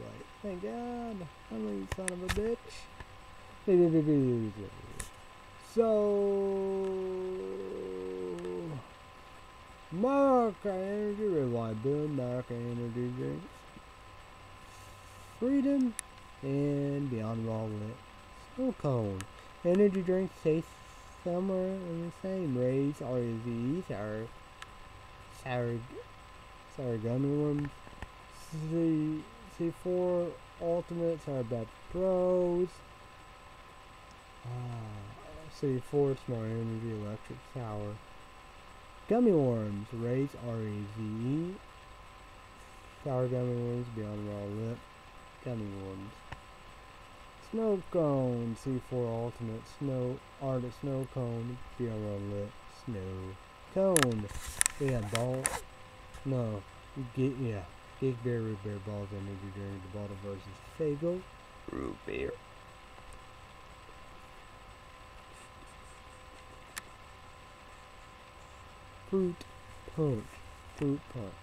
Like, thank God, I'm a son of a bitch. So, America Energy Reliability, America Energy Drinks, Freedom, and Beyond Raw Lit. Snow Cone. Energy drinks taste similar in the same. Rays, RAZs, sour, sour, sour gummy worms, C, C4 Ultimates are Batch Pros. Uh, C4 Smart Energy Electric Sour. Gummy Worms, Raze R-A-Z-E. Sour Gummy Worms, Beyond Raw Lit. Gummy Worms. Snow Cone, C4 Ultimate, Snow, Arctic Snow Cone, Raw Lit, Snow Cone. We have Ball, no, get, yeah, Big Bear Root Beer Balls Energy Drink, the bottle versus Faygo Root Beer. Fruit Punch. Fruit Punch.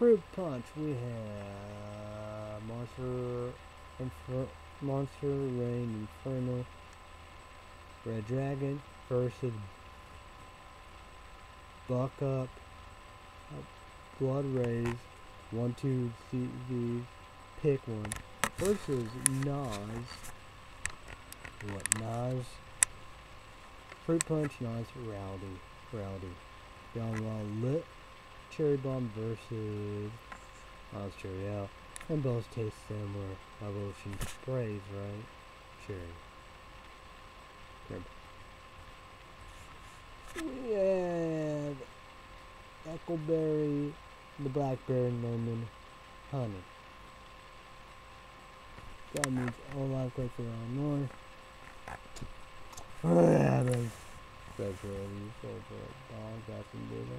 Fruit Punch. We have Monster Infer Monster Reign Inferno. Red Dragon versus Buck Up. Blood Rays. One, two, CVs. Pick one. Versus NOS. What NOS? Fruit Punch, NOS, Rowdy. Rowdy. Beyond Raw Lit, Cherry Bomb versus Oz Cherry Out. And both taste similar. Evolution sprays, right? Cherry. We have Echoberry, the Blackberry Lemon, Honey. That means all life quite for Illinois. That's really so for dog, that's some data.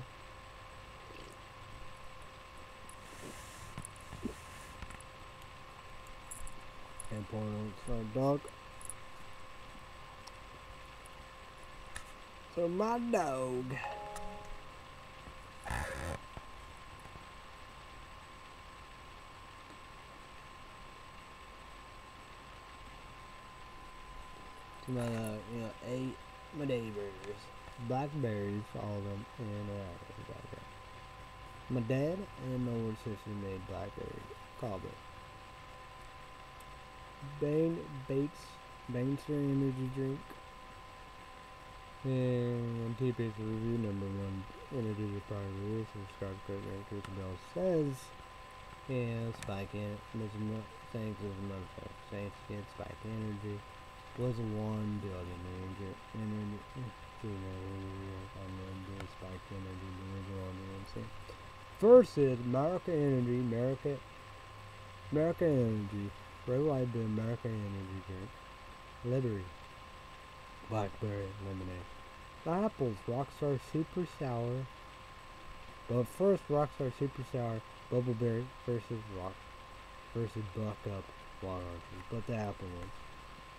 And porno for dog. So my dog. To my, uh, you know, eight, my neighbors, blackberries, all of them, and uh. My dad and my older sister made blackberry cobbler. Bane Bates Banester energy drink. And TP's review number one energy prior release and subscribe to Great Rank Bell says and Spike in no thanks to the motherfucker. Saints get Spike Energy. Was one building energy energy energy Spike Energy the on the MC. America Energy, America America Energy, Red Light Bill America Energy drink. Liberty. Blackberry lemonade. the Apples, Rockstar Super Sour. But first, Rockstar Super Sour, Bubbleberry versus Rock versus Buck Up Water Archers. But the apple ones.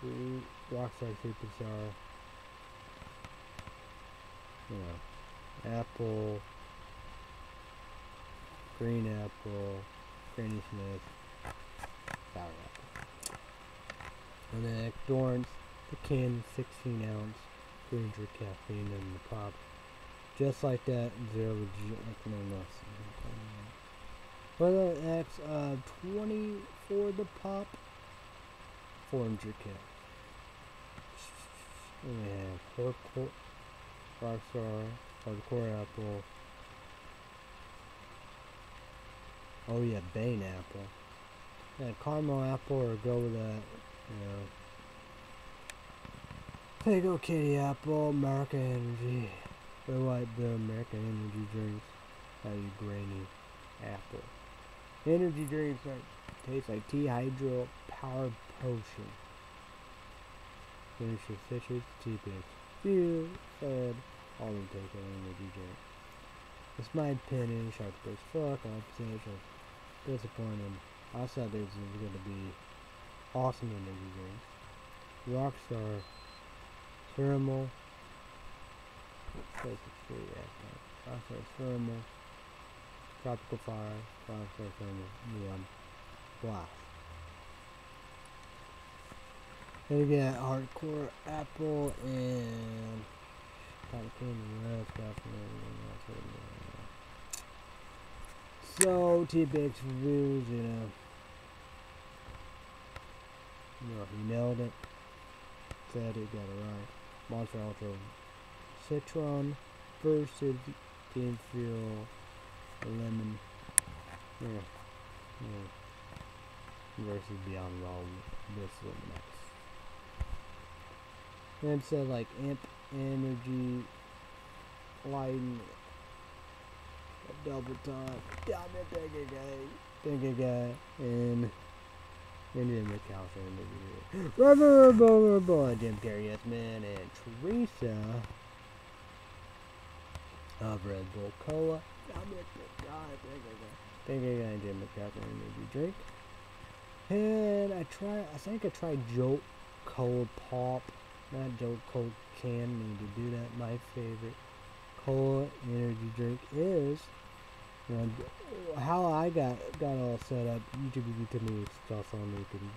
Mm, Rockstar Super Sour. You know, apple, green apple, Granny Smith, sour apple. And then Dorrance, the can, 16 ounce, 300 caffeine in the pop. Just like that, zero legit, no less. The X, uh, 20 for the pop, 400 cap. And we have Hardcore, Rockstar, Hardcore Apple. Oh yeah, Bane Apple. Yeah, caramel apple or go with that, know. Pigo Kitty Apple, American Energy. Red like the American Energy drinks. How you grainy apple. Energy drinks that taste like tea hydro power potion. finishes fishes, T-Bix. Few, sad, all in take an energy drink. It's my opinion, Shark Breaks fuck, opposite, Shark disappointed. I thought this was gonna be awesome in energy drinks. Rockstar, Thermal, act Rockstar Thermal, Tropical Fire, Rockstar Thermal, Neon, Blast. Then we got Hardcore Apple and everything. So, T-Bix reviews, you know. You know, he nailed it. Said it, got it right. Monster Ultra Citron versus Game Fuel Lemon. Yeah. Yeah. Versus Beyond Raw this Lemon X. And it said like Amp Energy Lighting Double Time. Damn it, bigger guy. Bigger guy. And Indian McAllister and Rubber Boy Boy Jim Carrey Yes Man and Teresa of Red Bull Cola. Guy. Bigger guy and Jim McAllister energy drink. And I try I think I tried Jolt Cold Pop. Not Jolt Cold Can need to do that. My favorite cola energy drink is and how I got got all set up, YouTube give me stuff on you can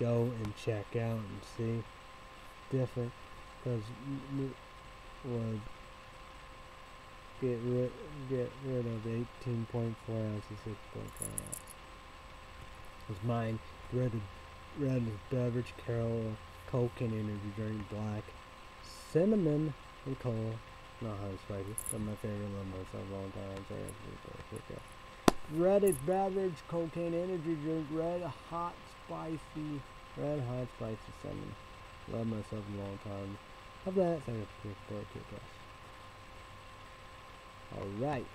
go and check out and see different because was get rid get rid of 18.4 ounces, 6.4 ounces. Was mine red red beverage, Carol, Coke and energy drink, black, cinnamon and cola. Not hot spicy, but my favorite lemon for a long time. Sorry, Red beverage, cocaine energy drink, red hot spicy, red hot spicy cinnamon. Love myself a long time. Love that. Thank you for your support, Alright.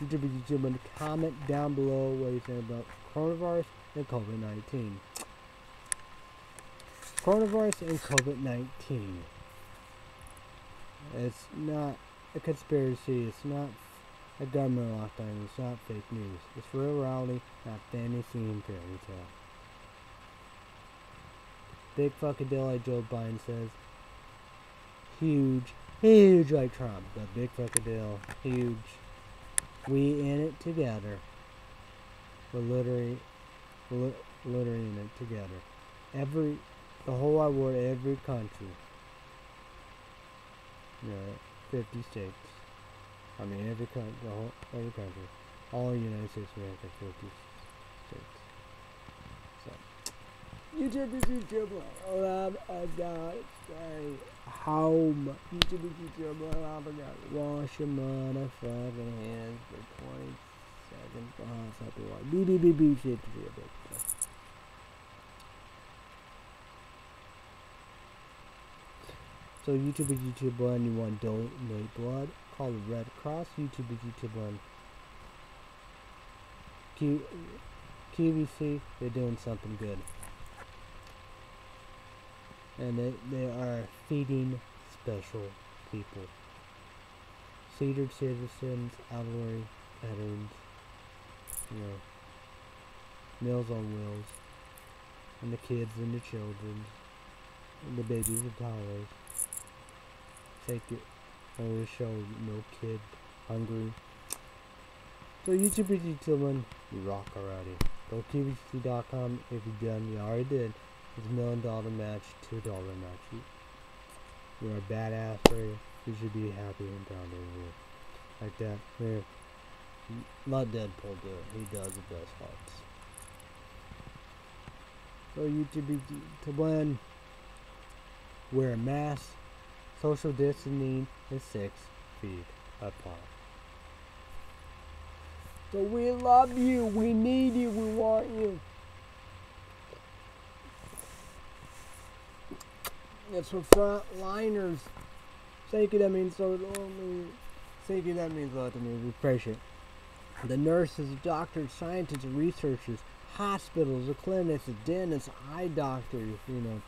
YouTube, comment down below what you think about coronavirus and COVID 19. Coronavirus and COVID 19. It's not a conspiracy. It's not a government lockdown. It's not fake news. It's real reality, not fantasy and fairy tale. Big fucking deal like Joe Biden says. Huge, huge like Trump, but big fucking deal. Huge. We in it together. We're literally, li literally in it together. Every, the whole wide world, every country yeah, 50 states. I mean, every country, the whole, every country. All United States of America, 50 states. So, YouTube is YouTube. Love a God. Stay home. YouTube is YouTube. Love a God. Wash your motherfucking hands for 20 seconds. A bit. So YouTube is YouTube one, you want donate blood, call the Red Cross, YouTube is YouTube one. Q QVC, they're doing something good. And they, they are feeding special people. Cedar citizens, elderly, veterans, you know, Meals on Wheels, and the kids and the children, and the babies and toddlers take it the show, no kid, hungry. So YouTube is YouTube you rock already. Go to QVC.com if you done, you already did. It's a million dollar match, two dollar match. You, you're a badass player. You should be happy and proud of you. Like that. Yeah. Let Deadpool do it. He does the best parts. So YouTube to win. Wear a mask social distancing is six feet apart. So we love you, we need you, we want you. It's for frontliners. Thank you, that means so Thank you, that means a lot to me. We appreciate it. The nurses, doctors, scientists, researchers, hospitals, the clinics, the dentists, eye doctors, you know,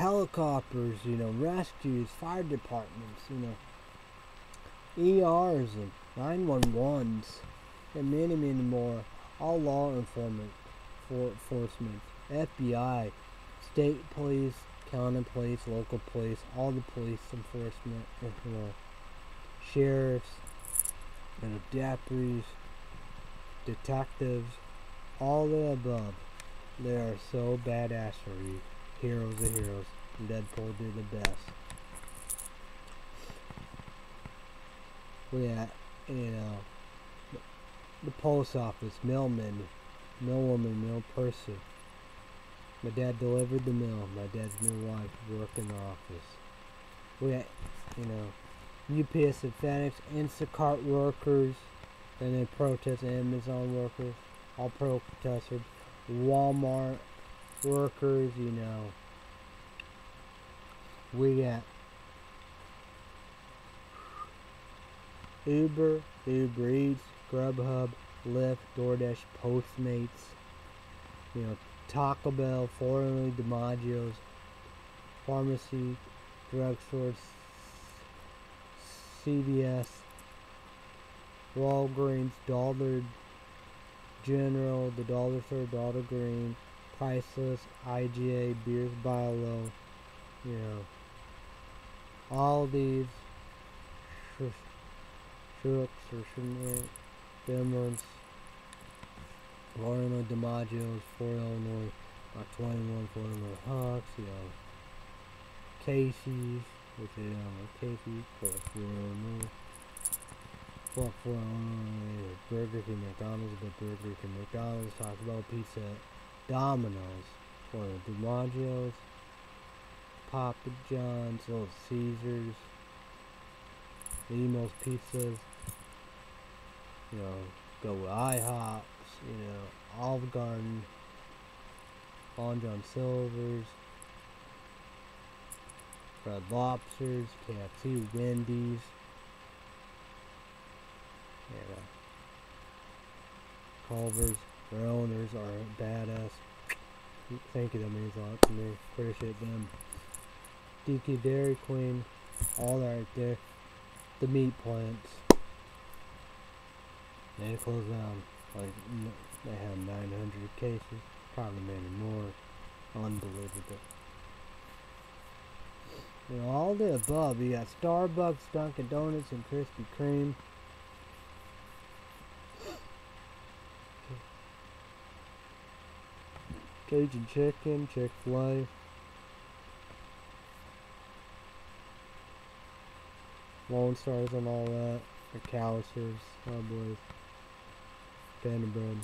helicopters, you know, rescues, fire departments, you know, ERs and 911s, and many, many more. All law enforcement, for enforcement, FBI, state police, county police, local police, all the police enforcement, you know, sheriffs, you know, deputies, detectives, all the above. They are so badass for you. Heroes of heroes. Deadpool did the best. We at, you know, the post office, mailman, mailwoman, mail person. My dad delivered the mail. My dad's new wife worked in the office. We had, you know, UPS and FedEx, Instacart workers, and then protest Amazon workers, all protesters, Walmart workers, you know. We got Uber, Uber Eats, Grubhub, Lyft, DoorDash, Postmates, you know, Taco Bell, formerly DiMaggio's, pharmacy, drugstores, CVS, Walgreens, Dollar General, the Dollar Store, Dollar Green, Priceless, IGA, Beers by Low, you know, all these Shooks or Demons, Lorna DiMaggio's, Fort Illinois, uh, 21 Fort Illinois Hawks, you know, Casey's, which is, um, Casey's, Fort Illinois, Fort Fort Illinois, Burger King, McDonald's, but Burger King, McDonald's, Taco Bell Pizza, Domino's, Fort DiMaggio's, Papa John's, Little Caesars, Emos Pizzas, you know, go with IHOPs, you know, Olive Garden, Long John Silver's, Red Lobsters, KFC, Wendy's, yeah, Culver's, their owners are badass. Thank you, that means a lot to me. Appreciate them. DQ Dairy Queen, all that right there. The meat plants. They closed down. Like they had 900 cases, probably many more. Unbelievable. You know, all the above. You got Starbucks, Dunkin' Donuts, and Krispy Kreme. Cajun Chicken, Chick-fil-A. Lone Stars and all that. McAllister's, Subways, Panda Bread,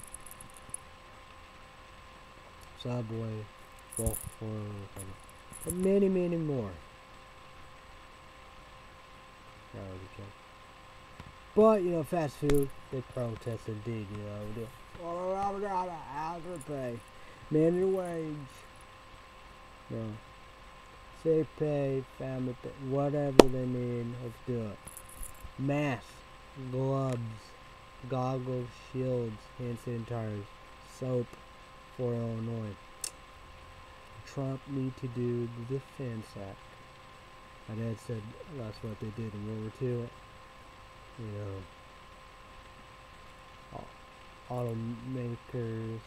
Subway, Wolf and many, many more. But, you know, fast food, they protest indeed, you know. Oh, I'm gonna have to pay. Minimum wage. Know, sick pay, family pay, whatever they need, let's do it. Masks, gloves, goggles, shields, hand sanitizers, soap for Illinois. Trump need to do the Defense Act. My dad said that's what they did in World War II. You know, automakers,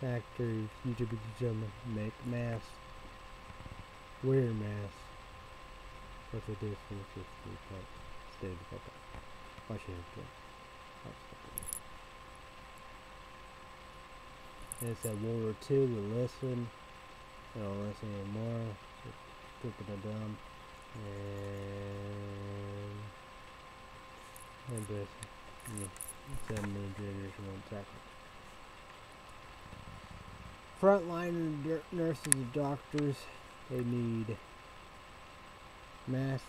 factories, YouTube gentlemen make masks, wear masks. What they did for the 50s, but stayed about that. Why should I And it's at World War II, we listen. We don't listen anymore. Stupid and dumb. And and this yeah, seven million generation one second. Frontline nurses and doctors, they need masks,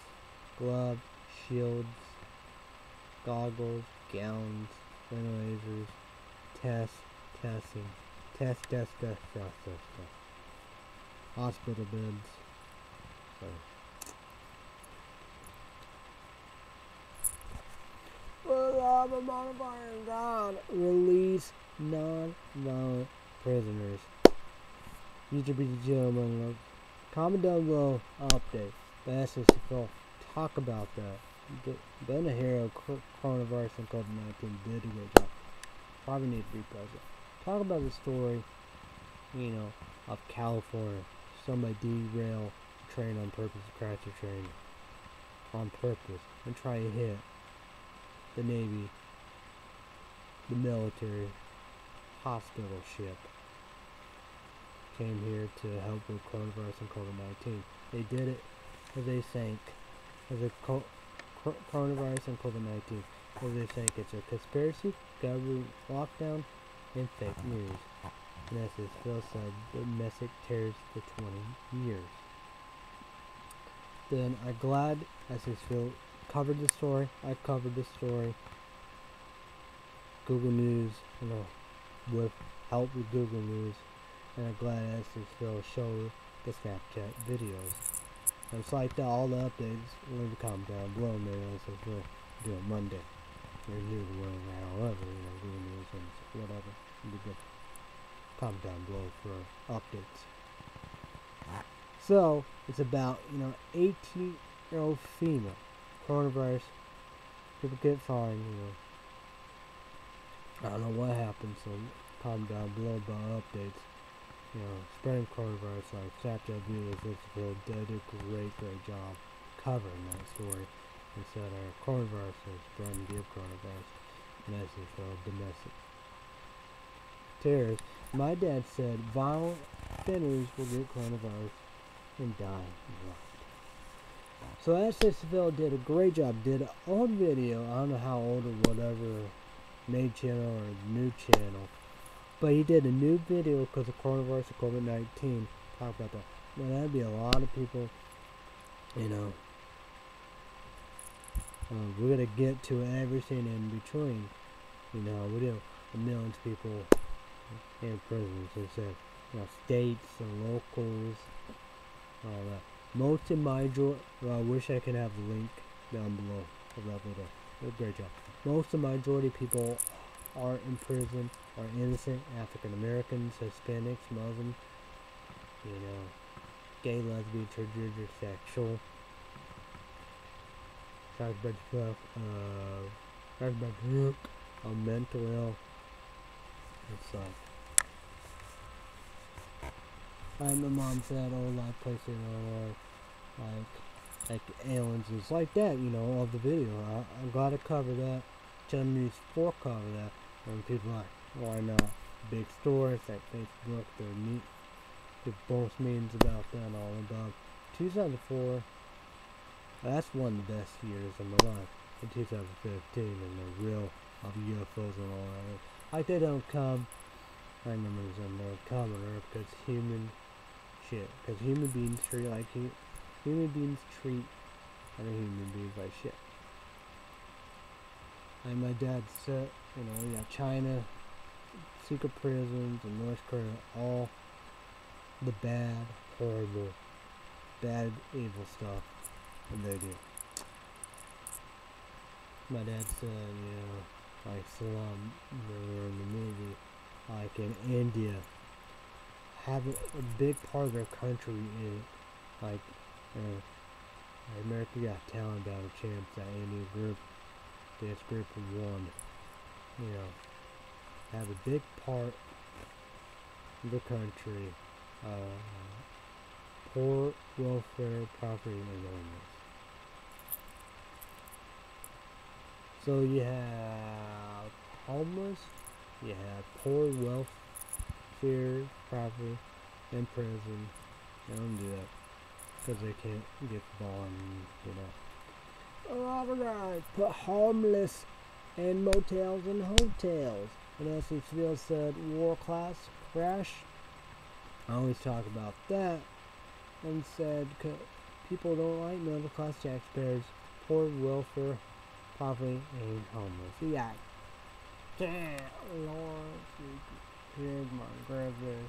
gloves, shields, goggles, gowns, ventilators, tests, testing, test, test, test, test, test, test. Hospital beds. So. Release non-violent prisoners. Future be gentlemen, comment down below update. The SSFL talk about that. Ben a hero cor- coronavirus and COVID nineteen did a great job. Probably need to repost it. Talk about the story, you know, of California. Somebody derail a train on purpose, crash a train on purpose, and try to hit the Navy, the military, hospital ship. Came here to help with coronavirus and COVID 19. They did it as they sank. As a co- coronavirus and COVID 19. As they sank, it's a conspiracy, government lockdown, and fake news. And as this Phil said, domestic terrorist for 20 years. Then I'm glad as Phil covered the story. I covered the story. Google News, you know, with help with Google News. And I'm glad this Phil showed the Snapchat videos. And it's like that, all the updates, leave a comment down below, maybe also Phil do it Monday. Or new whatever, you know, Google News and whatever. Be good. Comment down below for updates. So, it's about, you know, 18 year old female. Coronavirus. People get fined, you know. I don't know what happened, so comment down below about updates. You know, spreading coronavirus like Snapchat videos, Instagram did a great, great job covering that story. And said our coronavirus is spreading the coronavirus message for domestic terrorists. My dad said violent offenders will get coronavirus and die. Right. So SSFL did a great job. Did an old video. I don't know how old or whatever, made channel or new channel, but he did a new video because of coronavirus and COVID nineteen. Talk about that. Well, that'd be a lot of people. You know. Uh, we're gonna get to everything in between. You know, we do millions of people in prisons. Said, you know, states and locals, all that. Most of my jo- well, I wish I could have the link down below a great job. Most of majority of people are in prison are innocent African Americans, Hispanics, Muslims, you know, gay, lesbian, transgender, sexual. Talk about stuff, uh, drunk, uh, mental ill, and stuff. Like my mom said, oh, like places are like, like aliens is like that, you know, of the video. I, I'm glad to cover that. News 4 cover that. And people like, why not? Big stories like Facebook, they're neat. The both memes about and all about. 2004, that's one of the best years of my life. In 2015, and the real of UFOs and all that. Like they don't come. I remember them more come on Earth because human shit. Because human beings treat like hu- human beings treat other human beings like shit. And my dad said, you know, we got China, secret prisons, and North Korea, all the bad, horrible, bad, evil stuff, and they do. My dad said, you know, like Salam, they in the movie, like in India, having a big part of their country in, like, uh, America Got Talent Battle Champs, that Indian group, dance group one. you know, have a big part of the country, uh, poor welfare, property and illness. So you have homeless, you have poor welfare, poverty, and prison. They don't do that because they can't get bonds, you know. Alright, put homeless in motels and hotels. And as Phil said, war class crash. I always talk about that. And said, people don't like middle class taxpayers, poor welfare, poverty, and homeless. Yeah. Yeah, Lawrence, here's my grandpa,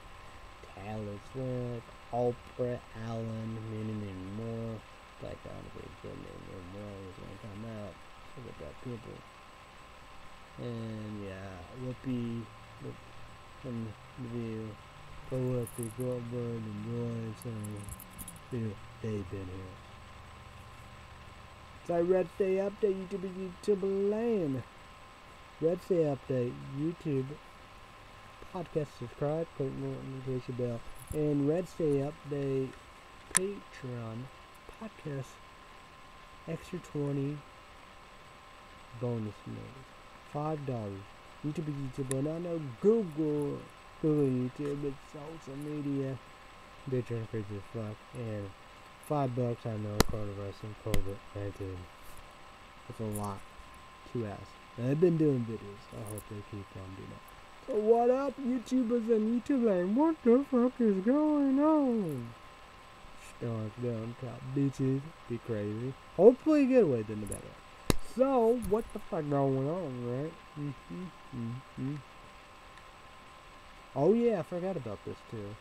Taylor Swift, Oprah, Allen, many, many more. Black Dynamite, good name, many more is gonna come out. Look at that people. And yeah, Whoopi, Whoop, from the video, for Whoopi Goldberg and Joyce and Dude, they've been here. So Red State Update, YouTube, YouTube Land. Red State Update, YouTube, podcast subscribe, click the notification bell, and Red State Update, Patreon, podcast, extra 20, bonus mode, $5. YouTube, YouTube, and I know Google, Google, YouTube, it's social media, bitch, and crazy fuck, and five bucks, I know, coronavirus and COVID-19. That's a lot to ask. And I've been doing videos. I hope they keep on doing that. So what up, YouTubers and YouTube land? What the fuck is going on? Stones down top bitches. Be crazy. Hopefully get away than the better. So, what the fuck going on, right? Mm-hmm, mm-hmm. Oh yeah, I forgot about this too.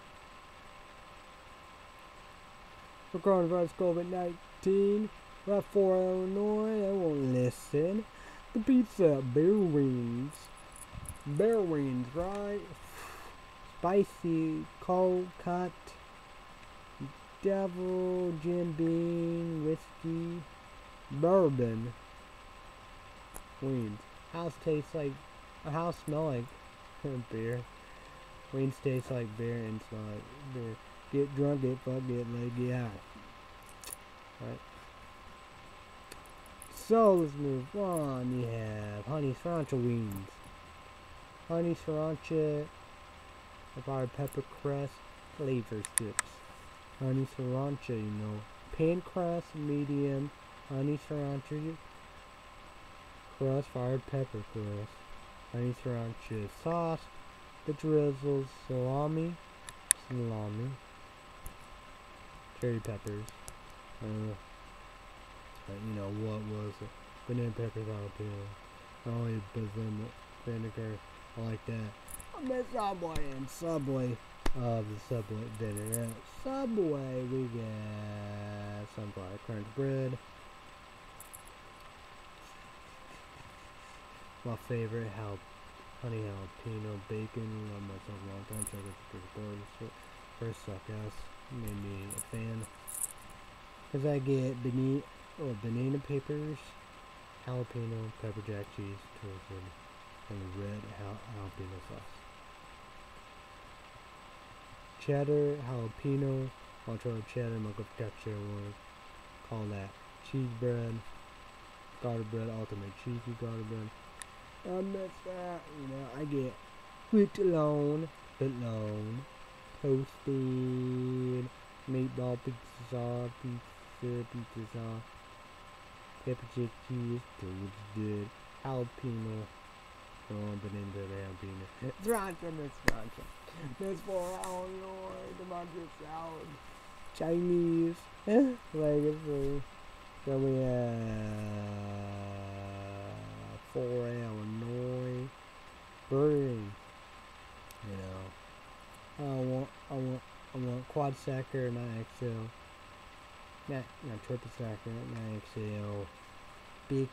For coronavirus COVID-19, right for Illinois, I won't listen. The pizza, bear wings. Bear wings, right? Spicy, cold cut, devil, Jim Beam, whiskey, bourbon, wings. House tastes like, a house smell like beer. Wings taste like beer and smell like beer. Get drunk, get fucked, get laid, get high. Right? So let's move on. You have honey sriracha wings, honey sriracha, fire pepper crust, flavor strips, honey sriracha, you know, pan crust, medium, honey sriracha crust, fired pepper crust, honey sriracha sauce, the drizzles, salami, salami, cherry peppers. Uh, you know what was it? Banana peppers jalapeno. I only vinegar. I like that. I miss Subway and Subway. Uh, the Subway dinner. At Subway, we got sunflower crunch bread. My favorite, how honey jalapeno bacon. Love myself a long time. Check out the burgers. First suck ass. Made me a fan. Cause I get beneath or banana papers, jalapeno, pepper jack cheese, toasted, and red jal jalapeno sauce. Cheddar, jalapeno, mozzarella cheddar, mocha texture one. Call that cheese bread, garter bread, ultimate cheesy garter bread. I miss that, you know, I get foot alone, foot alone, toasted, meatball pizza sauce, pizza, pizza pepper jack cheese, toast good, jalapeno, oh, but into the jalapeno. Sriracha, Miss Sriracha. Miss for our Illinois, tomato salad, Chinese, legacy. So we have for Illinois, Burning. You know, I want, I want, I want quad stacker, not XL. Not, not triple stacker, not XL. Big,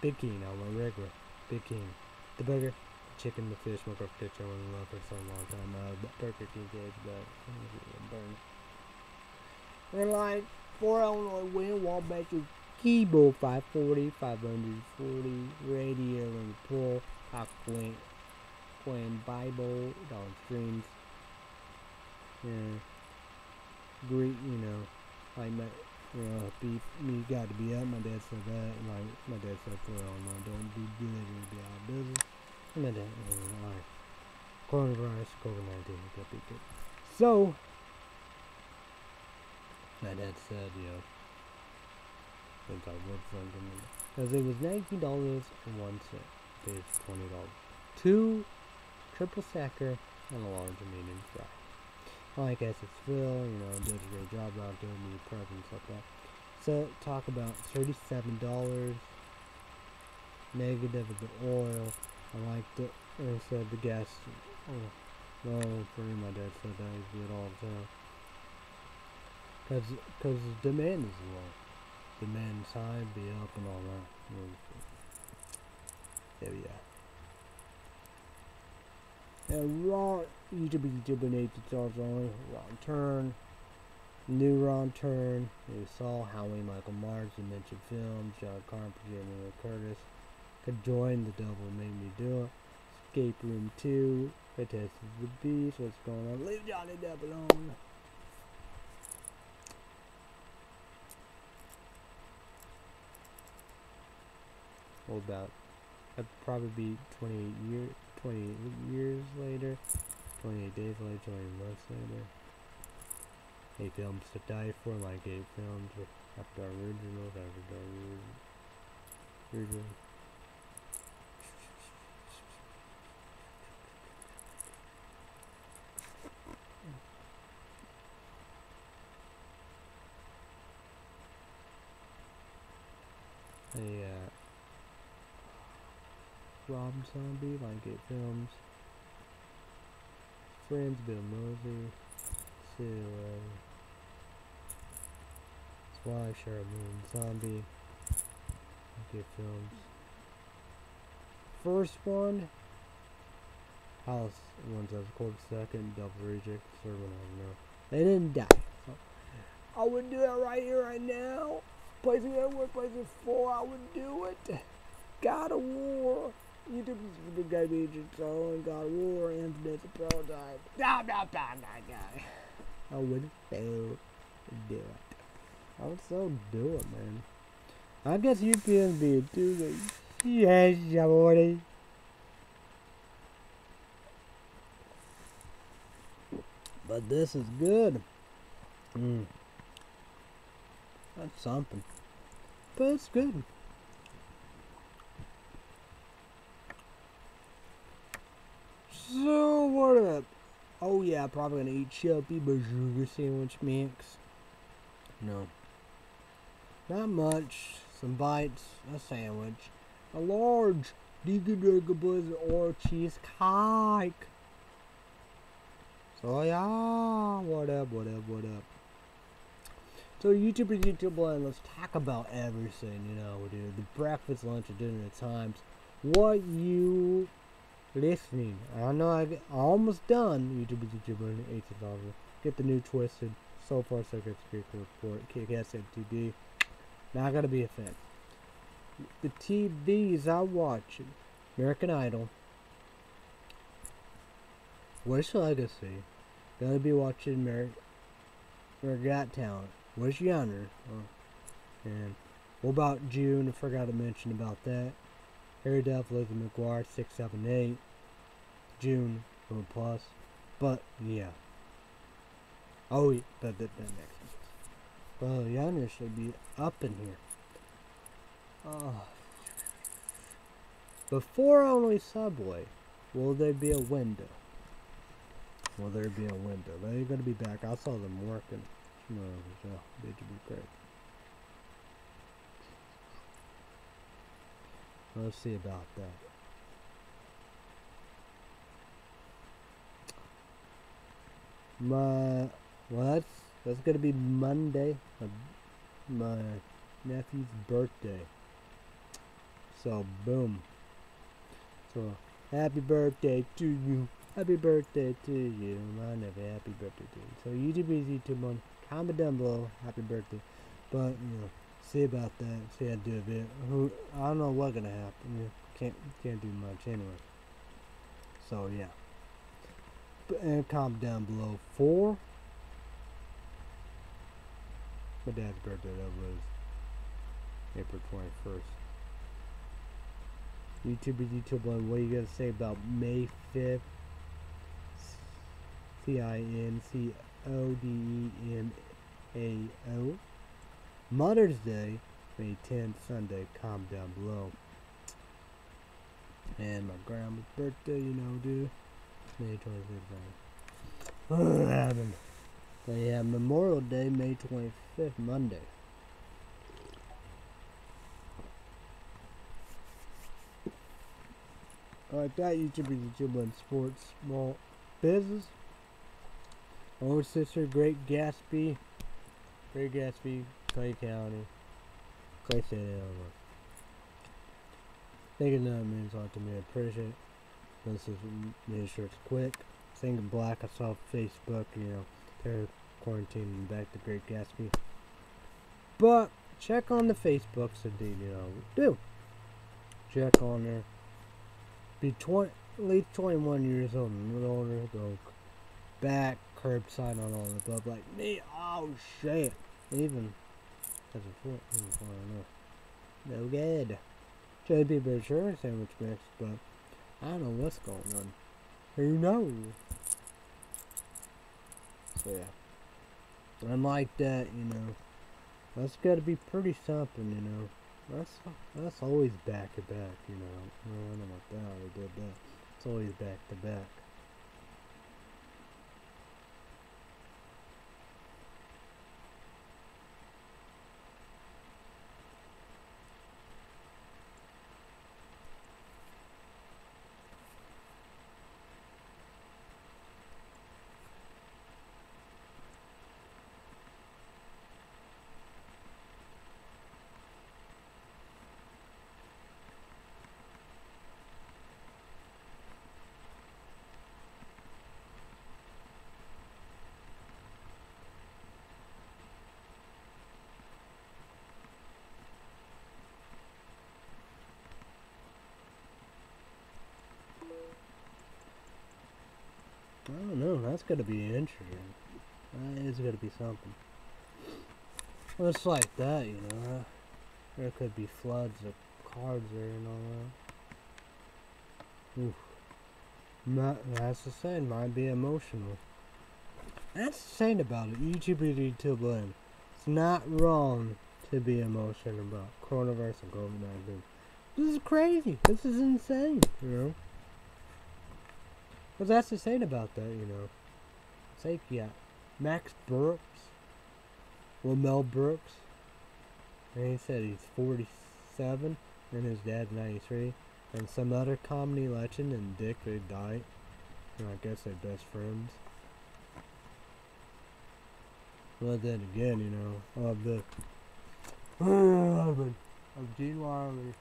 Big King, no, my regular. Big King. The burger, chicken, the fish, my fish, I was in love for so long time. Uh, Burger King cage, but burn. We're like, for Illinois win, Wabash keyboard 540, 540, radio and pull, hot Quinn, Bible, down streams. Yeah. Great, you know like my you know beef me got to be up. My dad said that. Like my dad said for all no, don't do delivery, be out of business. You know, like coronavirus, COVID nineteen, got be good. So my dad said, you know, think I would something because it was nineteen dollars and one cent. It's twenty dollars. Two triple stacker and a large medium fry like I it's Phil, you know, did a great job out doing the prep and stuff like that. So, talk about $37 negative of the oil. I like the, I said the gas, oh, for me, my dad said that that is good all the time. Cause, cause demand is low. Demand high, be up and all that. There Yeah, yeah. And YouTube YouTube native stars only. Wrong turn. New Ron Turn, we saw Howie Michael Myers, Dimension Films, John Carpenter, Curtis could join the Devil Made Me Do It. Escape Room 2, Fantastic the Beast, what's going on? Leave Johnny Depp alone. What about? That'd probably be 28 years, 28 years later, 28 days later, 20 months later. Eight films to die for, like eight films after originals, after original. A uh, Rob Zombie, like eight films. Friends, Bill Moseley. Uh, Sly, Cheryl Moon, Zombie. Okay, films. First one, House ones was called second, Double Reject, one, I don't know. They didn't die. So I would do that right here, right now. Place Placing at work, placing four, I would do it. God of War. YouTube is the guy agent, so and God War, Infinite Prototype. No, no, no, that guy. I would so do it. I would so do it, man. I guess you can be a dude. Yes, buddy. But this is good. Mm. That's something. But it's good. So what up? Oh yeah, probably gonna eat chubby burger sandwich mix. No. Not much. Some bites, a sandwich, a large Digga Digga Blizzard or cheesecake. So yeah, what up, what up, what up? So YouTubers, YouTube land, let's talk about everything, you know, dude. The breakfast, lunch, and dinner times. What you listening. I know I almost done. YouTubers, YouTuber, and $18. Get the new Twisted. So far, so good. Speaker report. Kick-Ass MTV. Not gonna be a fan. The TVs I watch. American Idol. Where's Legacy? Gonna be watching Mer Got Talent. Where's Yonder? Oh. And what about June? I forgot to mention about that. Duff, Lizzie McGuire, 678. June, Boom Plus. But, yeah. Oh, yeah, that, that, that next. Well, Yonder should be up in here. Oh. Before only Subway, will there be a window? Will there be a window? They're gonna be back. I saw them working. No, so they should be great. Let's see about that. My well, that's that's gonna be Monday, uh, my nephew's birthday. So boom. So happy birthday to you. Happy birthday to you, my nephew. Happy birthday to you. So YouTube is YouTube one. Comment down below. Happy birthday. But you know, see about that. See how to do a bit. Who I don't know what's gonna happen. Can't can't do much anyway. So yeah. And comment down below for my dad's birthday. That was April twenty first. YouTubers, YouTube one. What are you gonna say about May fifth? C I N C O D E N A O. Mother's Day, May 10th, Sunday. Comment down below. And my grandma's birthday, you know, dude. May 25th. Oh, happened. They have Memorial Day, May 25th, Monday. Like that, YouTubers, YouTube and sports, small business. Older sister, Great Gatsby. Great Gatsby, Clay County. Clay State, Illinois. Thank you that means a lot to me. Appreciate. This is make sure it's quick. Thinking black, I saw Facebook, you know, they're quarantine back to Great Gatsby. But check on the Facebooks indeed, you know. Do. Check on there. Be 20, at least 21 years old and older. Go back, curbside on all the above. Like me. Oh, shit. Even as a foot. I don't know. No good. JP Brochure sandwich mix, but I don't know what's going on. Who knows? So yeah. Unlike that, you know, that's got to be pretty something, you know. That's that's always back to back, you know. I don't know about that. I did that. It's always back to back. I don't got to be interesting. Going to be something. Well, it's like that, you know. There could be floods of cards there and all that. Oof. Not, that's the saying. Might be emotional. That's the saying about it. YouTube to blame. It's not wrong to be emotional about coronavirus and COVID-19. This is crazy. This is insane, you know. But that's the saying about that, you know. Like, yeah, Max Brooks, well, Mel Brooks, and he said he's 47, and his dad's 93, and some other comedy legend and Dick, they died. And I guess they're best friends. But then again, you know, of the of Gene Wilder.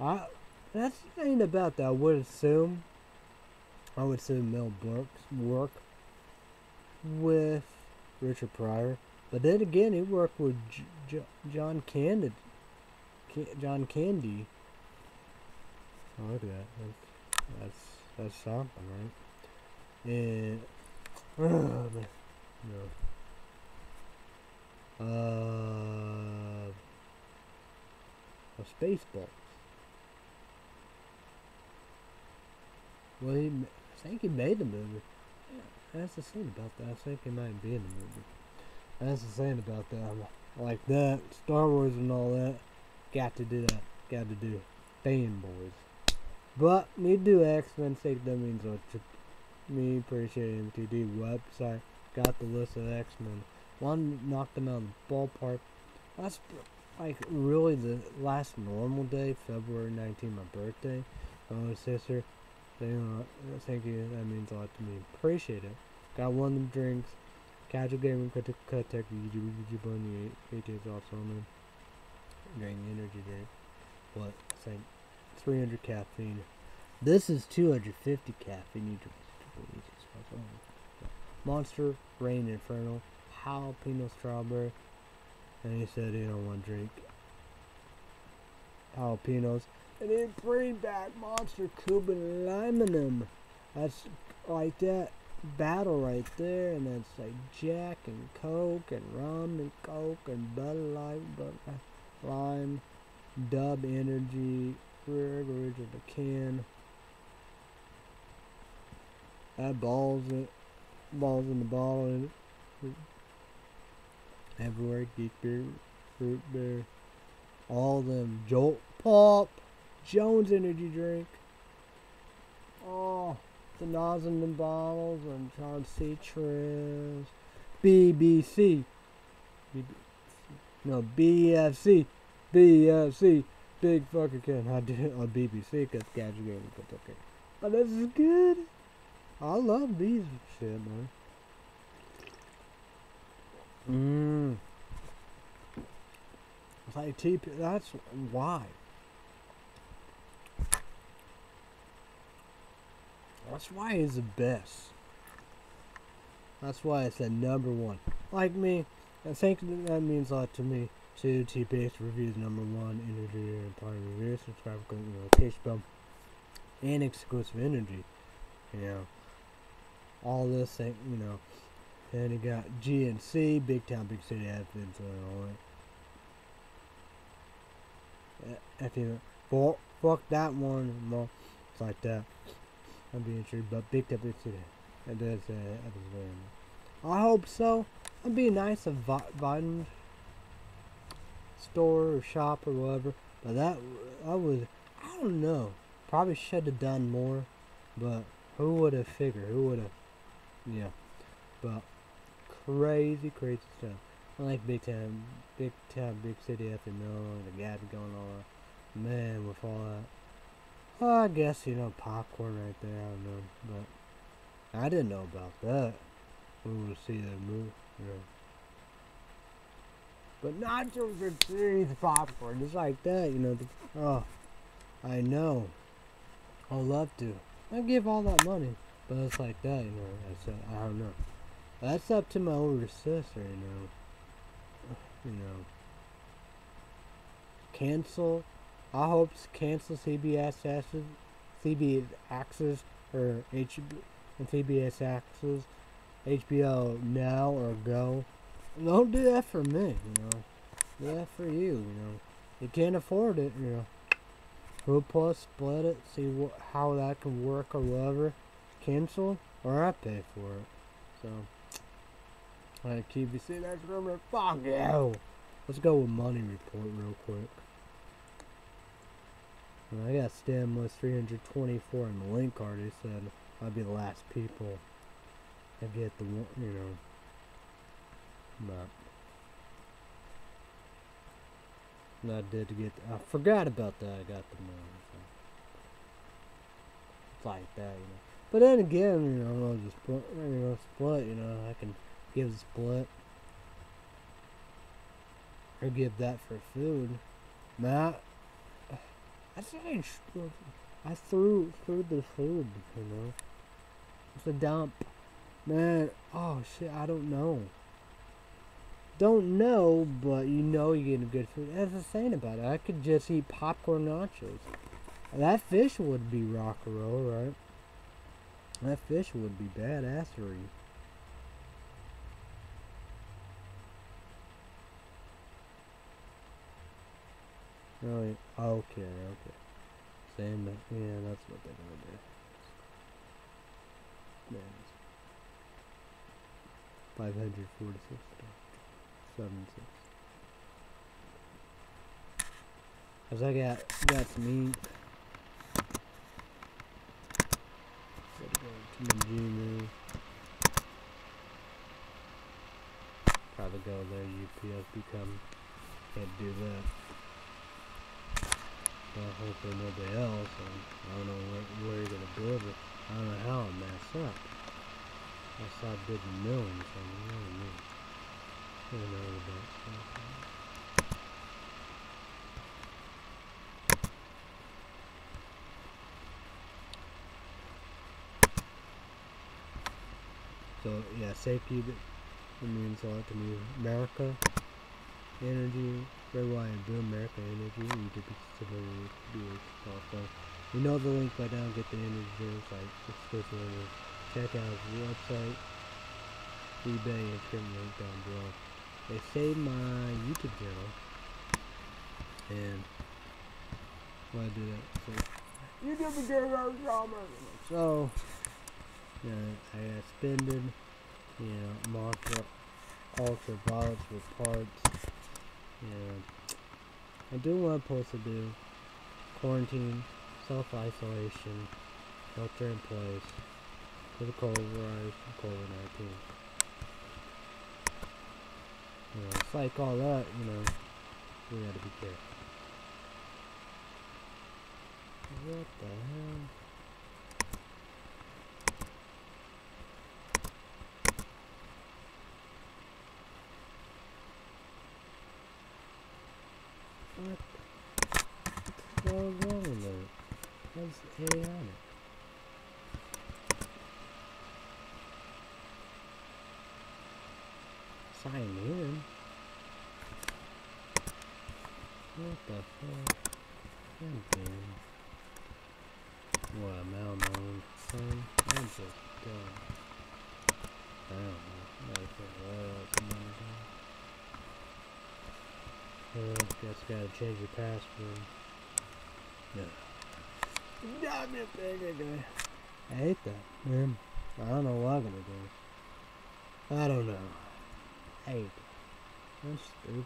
I that's the thing about that. I would assume I would say Mel Brooks work with Richard Pryor, but then again, he worked with J J John Candy. John Candy. Oh, look at that. That's that's, that's something, right? And oh, man. no. Uh, a Spaceballs. Well, he I think he made the movie. That's the thing about that. I think he might be in the movie. That's the thing about that. Like that, Star Wars and all that. Got to do that. Got to do fanboys. But me do X Men Sake that means to me appreciate MTD website. Got the list of X Men. One knocked them out of the ballpark. That's like really the last normal day, February 19, my birthday. My sister Uh, thank you. That means a lot to me. Appreciate it. Got one of them drinks. Casual gaming, cut cut tech, YouTube, bunny, eight days off, I'm drink energy drink. What? Say 300 caffeine. This is 250 caffeine. Monster, Reign Inferno, Jalapeno Strawberry. And he said he don't want to drink jalapenos. And then bring back Monster Cuban Limonum. That's like that battle right there. And that's like Jack and Coke and rum and Coke and Bud Light, Bud Lime, Dub Energy, of the can. That balls it, balls in the bottle in it. Everywhere, geek beer, fruit beer, all them jolt pop. Jones energy drink. Oh, the Nazanin bottles and John Citrus. BBC. BBC. No, BFC. BFC. Big fucking can. I did on BBC because Gadget Gaming, but okay. But this is good. I love these shit, man. Mmm. It's like TP. That's why. That's why he's the best. That's why I said number one. Like me, I think that means a lot to me. To T-Base Reviews number one, Energy Empire Review, subscribe, you know, Case Bump, and Xklusive Energy. You know, all this thing, you know. Then you got GNC, Big Town, Big City and all that. Uh, If you fuck, that one, well, it's like that. I'm being true, but Big Town, Big City. It does, uh, is very. I hope so. It'd be nice if vitamin store or shop or whatever. But that, I was, I don't know. Probably should have done more, but who would have figured? Who would have? Yeah, but crazy, crazy stuff. I like big time, big town, big city FML, the gap going on. Man, with all that. Well, I guess you know popcorn right there. I don't know, but I didn't know about that. We will see movie. You know. But nachos are cheese popcorn, just like that, you know. The, oh, I know. I'd love to. I'd give all that money, but it's like that, you know. I said, I don't know. That's up to my older sister, you know. You know. Cancel. I hope cancel CBS access, CBS access or H and CBS access, HBO now or go. Don't do that for me, you know. Do that for you, you know. You can't afford it, you know. Hulu Plus split it, see how that can work or whatever. Cancel or I pay for it. So I keep you see that's rumor. Fuck you. Let's go with money report real quick. And I got stem was 324 in the link card. They said I'd be the last people to get the one, you know. But I did to get. I forgot about that. I got the money. So. It's like that, you know. But then again, you know, I'll just split, you know, split. You know, I can give the split or give that for food. Matt, I I threw threw the food. You know, it's a dump. Man, oh shit, I don't know. Don't know, but you know you're getting good food. That's the saying about it. I could just eat popcorn nachos. That fish would be rock and roll, right? That fish would be badassery. Really? Ah, okay, okay. Same, but yeah, that's what they're gonna do. Man, five hundred forty-six, seven six. Cause I got got some ink. Gotta my Gmail. Eh. Probably go there. UPS become can't do that. Well, hopefully nobody else. I don't know where, where you're gonna deliver. I don't know how I mess up. I saw big millions. So I don't know. I don't know about. So yeah, safety means a lot to me. America Energy, White, and Blue America Energy. You could be to be also. You know the link right now. Get the energy like exclusively. Check out his website, eBay, and trim link down below. They saved my YouTube channel, and why do that? So, YouTube channel, so yeah, I got spended, you know, monster ultraviolence with parts. And I do what I'm supposed to do. Quarantine, self-isolation, shelter in place, for the coronavirus, COVID-19. You know, it's like all that, you know, we gotta be careful. What the hell? What? What the hell is wrong with that? That's chaotic. sign in. What the fuck? I'm. What, I'm out my own son? I'm just dumb. I don't know. I gotta out. Uh, guess gotta change your password. No. I hate that, man. I don't know what I'm gonna do. I don't know. I hate it. That's stupid.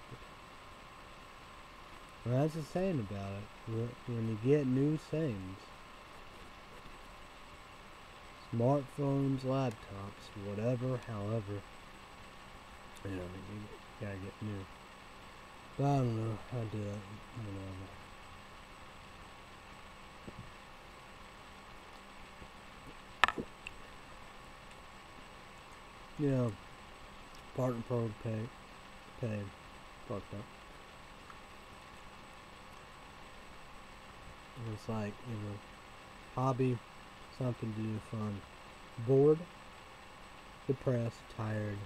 Well, that's the saying about it. When you get new things, smartphones, laptops, whatever, however, you know, you gotta get new. But I don't know. I do that whenever. You know, partner pro pay, pay, fucked up. And It's like, you know, hobby, something to do fun. Bored, depressed, tired,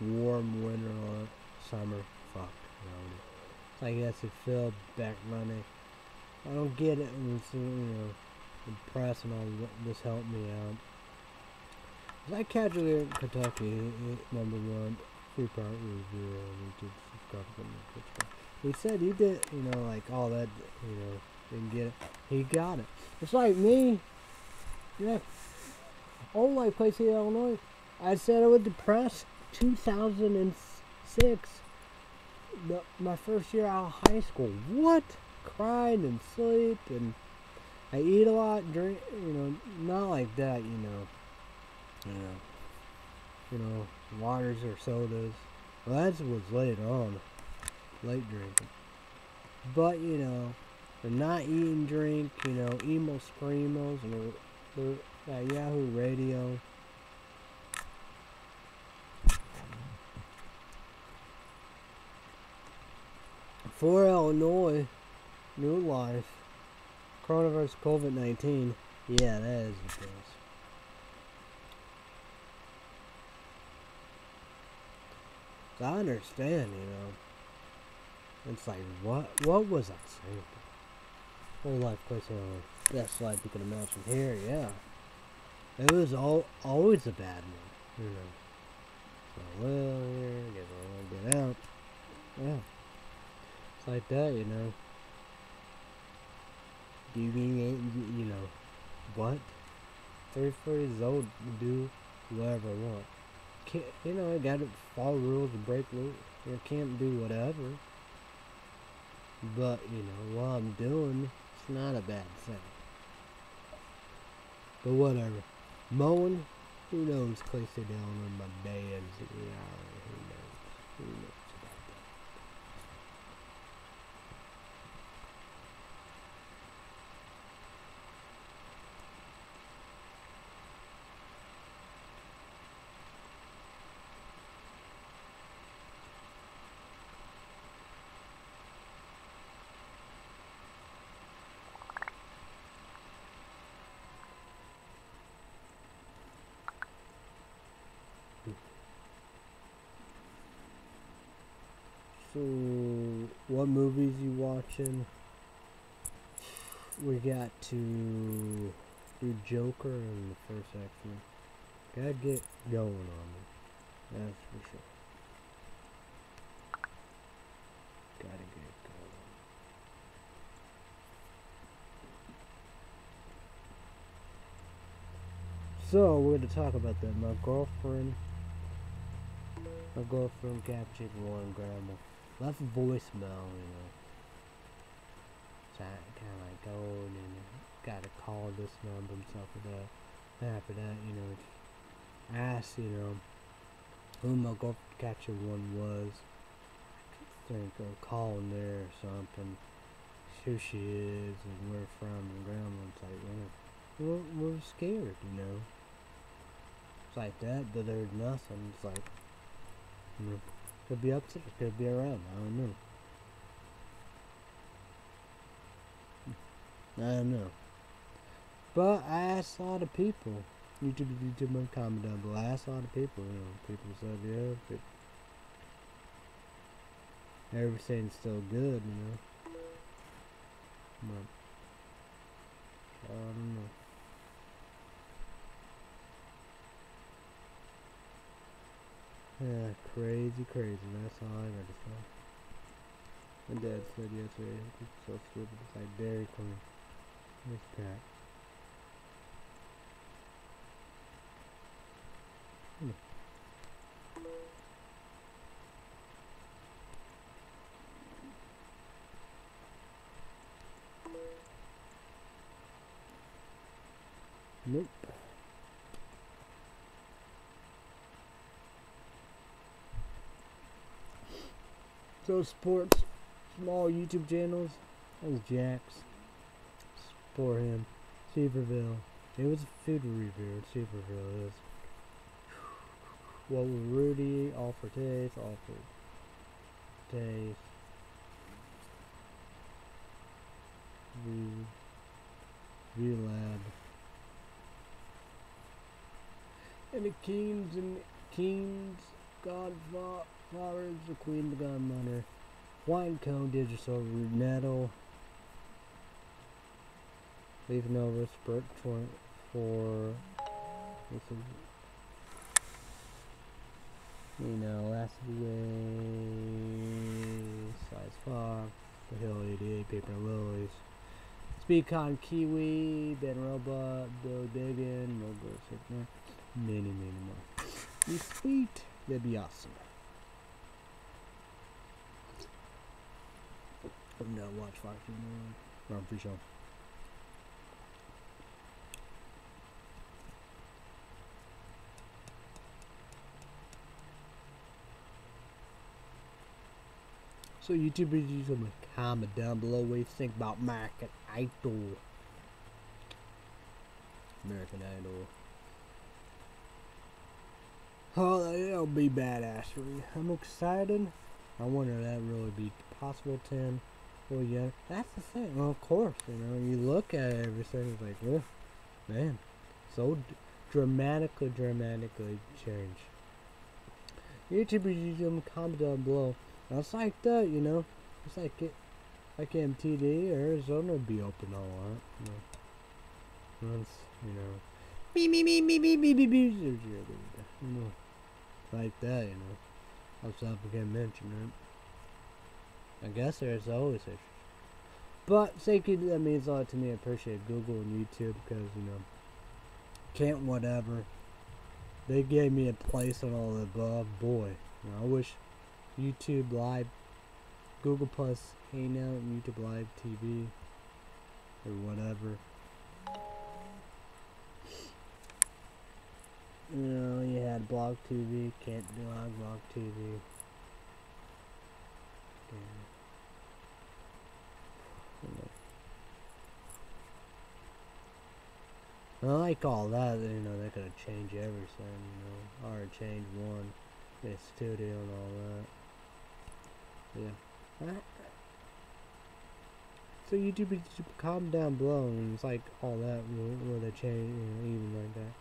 warm winter or summer, fuck. You know, like that's it filled back money. I don't get it it's, you know, depressed and all this helped me out. Like Casually in Kentucky, number one, three part review on YouTube, subscribe to. He said he did, you know, like all that, you know, didn't get it. He got it. It's like me. Yeah. Like Place City, Illinois. I said I was depressed 2006. The, my first year out of high school. What? Cried and sleep and I eat a lot, drink, you know, not like that, you know. You know. You know, waters or sodas. Well, that was later on late drinking. But you know, the not eating drink, you know, emo screamos and the, the that Yahoo Radio. For Illinois, new life, coronavirus COVID 19. Yeah, that is case. So I understand, you know. It's like, what what was I saying? Whole life question on best life you can imagine here, yeah. It was all always a bad one, you know. So well here, get get out. Yeah. It's like that, you know. Do you mean you know what? Thirty four years old do whatever I want. Can't, you know, I gotta follow rules and break rules. You can't do whatever. But, you know, what I'm doing, it's not a bad thing. But whatever. Mowing, who knows, Clay sit down on my bands. Yeah, who knows? Who knows about that? What movies you watching? We got to do Joker in the first section. Gotta get going on it. That's for sure. Gotta get going. So, we're gonna talk about that. My girlfriend, my girlfriend captured one grandma. Left voicemail, you know. So I kind of like go and got to call this number and stuff like that. And after that, you know, ask, you know, who my girlfriend captured one was. I think or calling there or something. Who she is and where from and grandma. It's like, man, we're, we're scared, you know. It's like that, but there's nothing. It's like, you know, could be upstairs, could be around. I don't know. Hmm. I don't know. But I asked a lot of people. YouTube, YouTube, comment down below. I asked a lot of people, you know, people said, yeah, but everything's still good, you know. But, I don't know. Yeah, crazy, crazy. That's all I gotta say. My dad said yesterday, it's so stupid. It's like Dairy Queen. This pack. Hmm. Nope. So sports, small YouTube channels. That Jax. Him. Seaverville. It was a food review. Seaverville is. What was Rudy? All for taste. All for taste. V. V Lab. And the Kings and Kings Godfathers, the Queen, the Godmother, Wine Cone, Digital, Nettle, Leaving over Spurt for for you know, last way size Fox, the Hill 88, Paper Lilies. Speedcon Kiwi, Ben Robot, Bill Biggin, Mogo Sigma, many, many more. Be sweet, that'd be awesome. I'm gonna watch Fox more. Run free show. So YouTubers use them comment down below what you think about American Idol. American Idol. Oh, that'll be badassery. I'm excited. I wonder if that really be possible 10. Well, yeah, that's the thing. Well, of course, you know, you look at everything, it's like, oh, man, so dramatically, dramatically changed. YouTubers them comment down below. That's like that, you know. It's like it, like MTD, Arizona be open all that. You know. Once, you know. Me me me me me me me me. You know, like that, you know. That's up again mentioned, right? I guess there's always issues. But thank you, that means a lot to me. I appreciate Google and YouTube because, you know, can't whatever. They gave me a place on all the above. Boy, you know, I wish YouTube Live, Google Plus Hangout, YouTube Live TV, or whatever. You know, you had Blog TV, can't do on Blog TV. Damn. You know. I like all that, you know, they're gonna change everything, you know, or change one, the studio and all that. Yeah. So YouTube, YouTube, comment down below, and it's like all that, will, will they change, you know, even like that.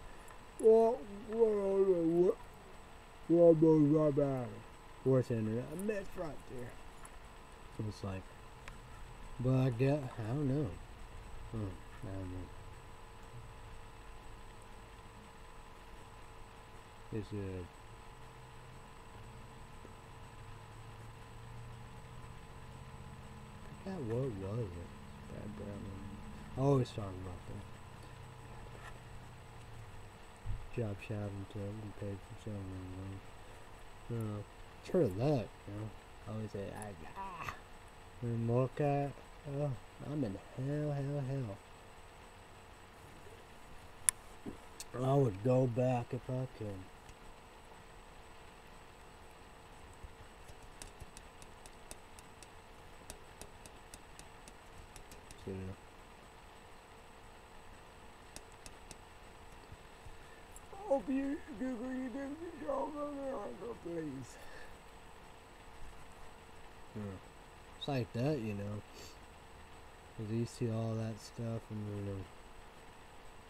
What, what, what, what, what, Worst internet, I missed right there. So it's like, but I get, I don't know. Hmm, I don't know. It's a that what was it? Bad Batman. I always talk about that. Job shouting to him and paid for something. No, it's of that, you know. I always say, I, ah, and look at, oh, I'm in hell, hell, hell. I would go back if I could. You know. Hope you Google you do the show please. Hmm. It's like that, you know. Cause you see all that stuff and you know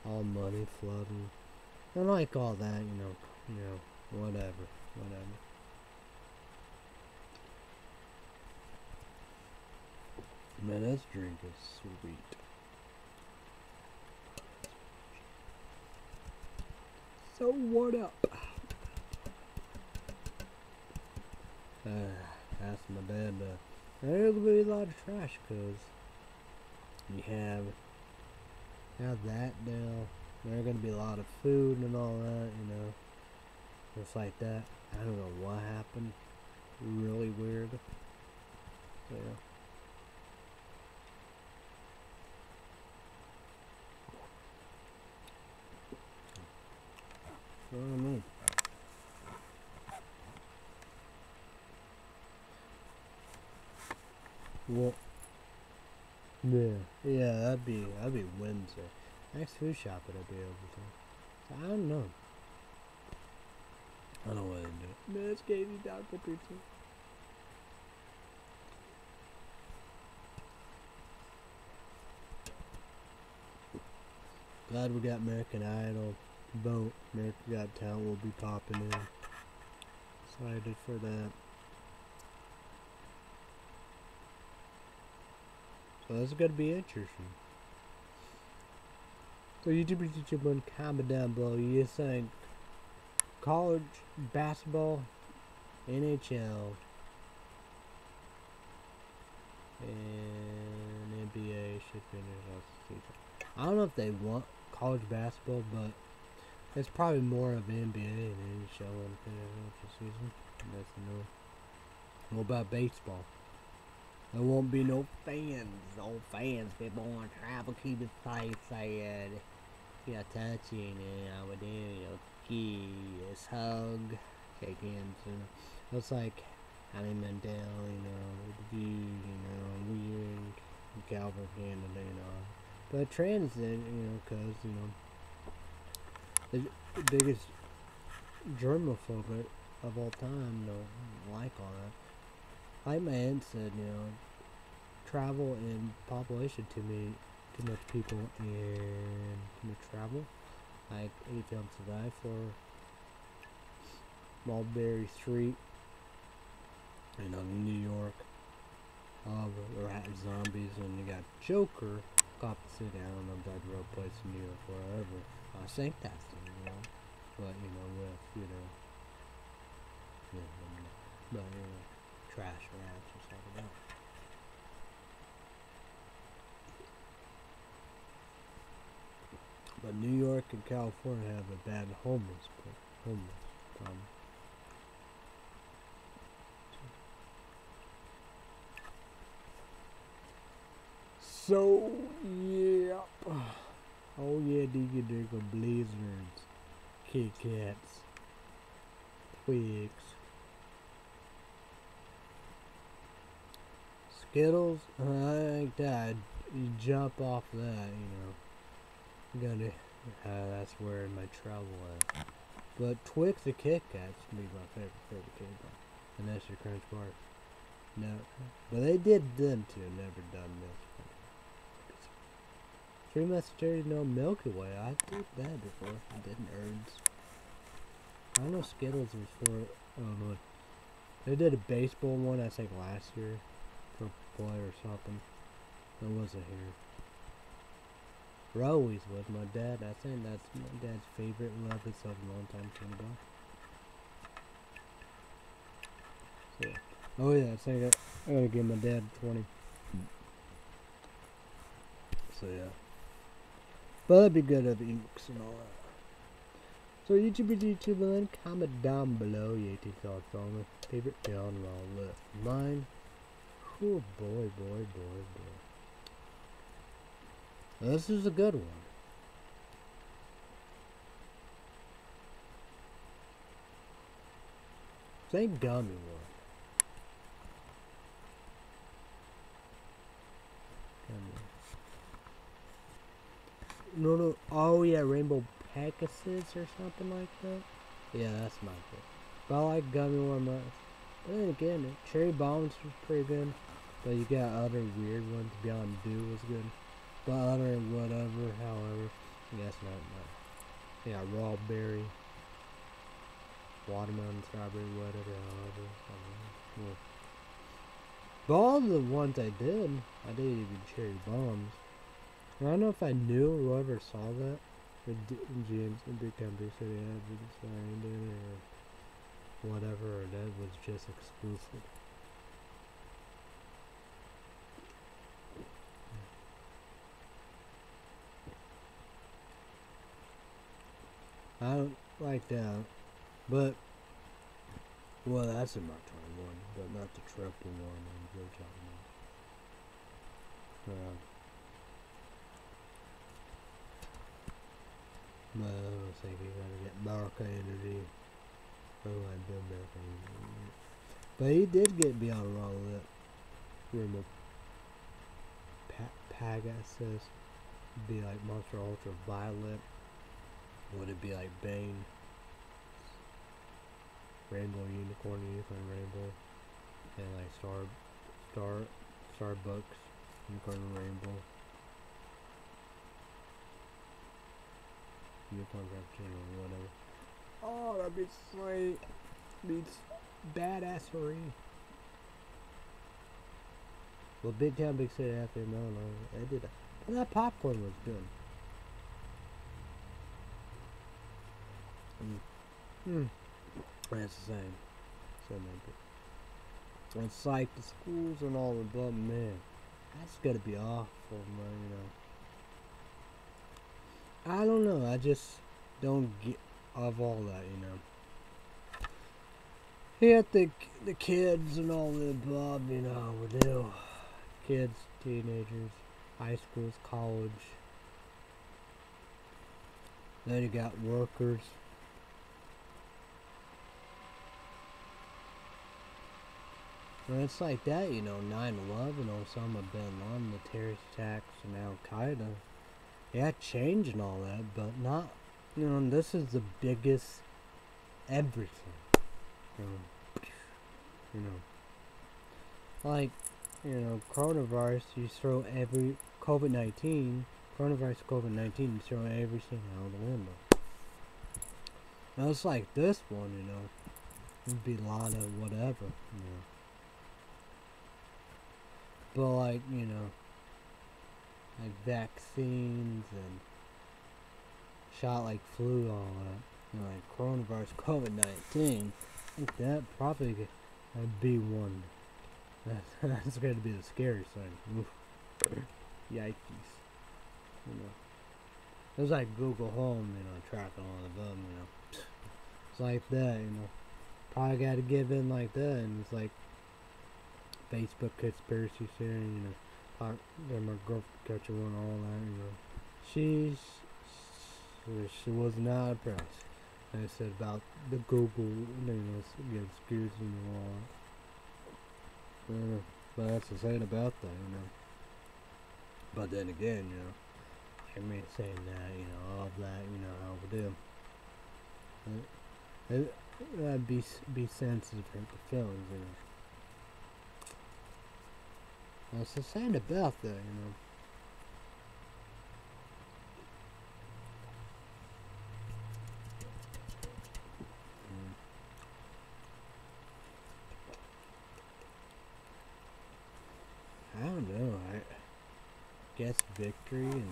all money flooding I like all that, you know, you know, whatever, whatever. Man, this drink is sweet. So what up? Uh, asked my dad, uh, there's gonna be a lot of trash because you have have that now. There's gonna be a lot of food and all that, you know. Just like that. I don't know what happened. Really weird. Yeah. What do I mean? Well, yeah, yeah, that'd be that'd be Wednesday. Next food shop would I be able to? I don't know. I don't know what to do. Man, it's Casey down for pizza. Glad we got American Idol. Vote. American Got Talent will be popping in. Excited for that. So that's gonna be interesting. So YouTube, YouTube, one comment down below. You think college basketball, NHL, and NBA should finish off the season. I don't know if they want college basketball, but it's probably more of NBA and NHL and off the season. That's no. What about baseball? There won't be no fans, no fans. People want to travel, keep it safe, said. Yeah, touching it, I would do, you know, kiss, hug, shake hands, you know. It's like Howie Mandel, you know, the view, you know, weird, Calvin Canada, you know. But transit, you know, cause, you know, the biggest germophobe of all time, know, like all that. Like my aunt said, you know, travel and population too many, too much people and too much travel. Like eight films to die for Mulberry Street, you know, New York. Uh, rat zombies, and you got Joker, I don't know if that real place in New York, wherever. I think that's it, you know. But you know, with you know, you know, but you know, trash rats or something like that. But New York and California have a bad homeless homeless problem. So yeah. Oh yeah, digga digga blizzards, Kit Kats, Twigs, Skittles. I like that. You jump off that, you know. Gotta. Uh, that's where my travel is. But Twix and Kit Kats be my favorite favorite candy bar. And that's your Crunch Bar. No, but they did them too. Never done this. Three Musketeers, no Milky Way. I did that before. I did Nerds. I know Skittles was for. Oh, I. They did a baseball one. I think last year for play or something. That wasn't here. Rowies was my dad. I think that's my dad's favorite. It so a long time bar. So, oh yeah, I think I, I gotta give my dad twenty. So yeah. But that'd be good of inks and all that. So YouTube, YouTube, and comment down below your thoughts on the favorite genre list. Mine, oh boy, boy, boy, boy. This is a good one. Say gummy one. Gummy. No, no. Oh, yeah, Rainbow Pegasus or something like that. Yeah, that's my favorite. But I like gummy much. But then again, Cherry Bombs was pretty good. But you got other weird ones. Beyond Dew was good. But other whatever, however, guess not much. Yeah, raw berry, watermelon, strawberry, whatever, however. But all the ones I did, I did even cherry bombs. I don't know if I knew whoever saw that. D- James in Big Country said he had to find it or whatever, or that was just exclusive. I don't like that, but well, that's in my 21, but not the triple one I'm talking about. Yeah. But I was thinking gotta get Barca energy. Oh, I Barca energy. But he did get beyond on a roll that rumor. Pa- Pegasus would be like Monster Ultra Violet. Would it be like Bane? Rainbow Unicorn, Unicorn Rainbow, and like Star, Star, Starbucks, Unicorn Rainbow, Unicorn Cappuccino, or whatever. Oh, that'd be sweet. Beats badassery. Well, Big Town, Big City, after no, no, I did that. But that popcorn was good. Mm. Mm. That's the same. Same number. It's like the schools and all of that, man. That's gotta be awful, man, you know. I don't know, I just don't get of all that, you know. Yeah, the the kids and all the above, you know, we do. Kids, teenagers, high schools, college. Then you got workers, And it's like that, you know, 9 11, Osama bin Laden, the terrorist attacks, and Al Qaeda. Yeah, change and all that, but not, you know, this is the biggest everything. You know, you know. Like, you know, coronavirus, you throw every, COVID 19, coronavirus, COVID 19, you throw everything out the window. Now it's like this one, you know, it'd be a lot of whatever, you know. But like, you know, like vaccines and shot like flu, all that, you know, like coronavirus, COVID nineteen. That probably would be one. That's, that's going to be the scariest thing. Oof. Yikes. You know, it was like Google Home, you know, tracking all of them. You know, it's like that. You know, probably got to give in like that, and it's like Facebook conspiracy theory, you know, yeah, my girlfriend catch one, all that, you know. She's, she was not impressed. And I said about the Google, you know, conspiracy and all. Uh, but that's the saying about that, you know. But then again, you know, I mean, saying that, you know, all of that, you know, how we do. Uh, it, that'd be be sensitive to feelings, you know. That's the same about that, you know. I don't know. I guess victory in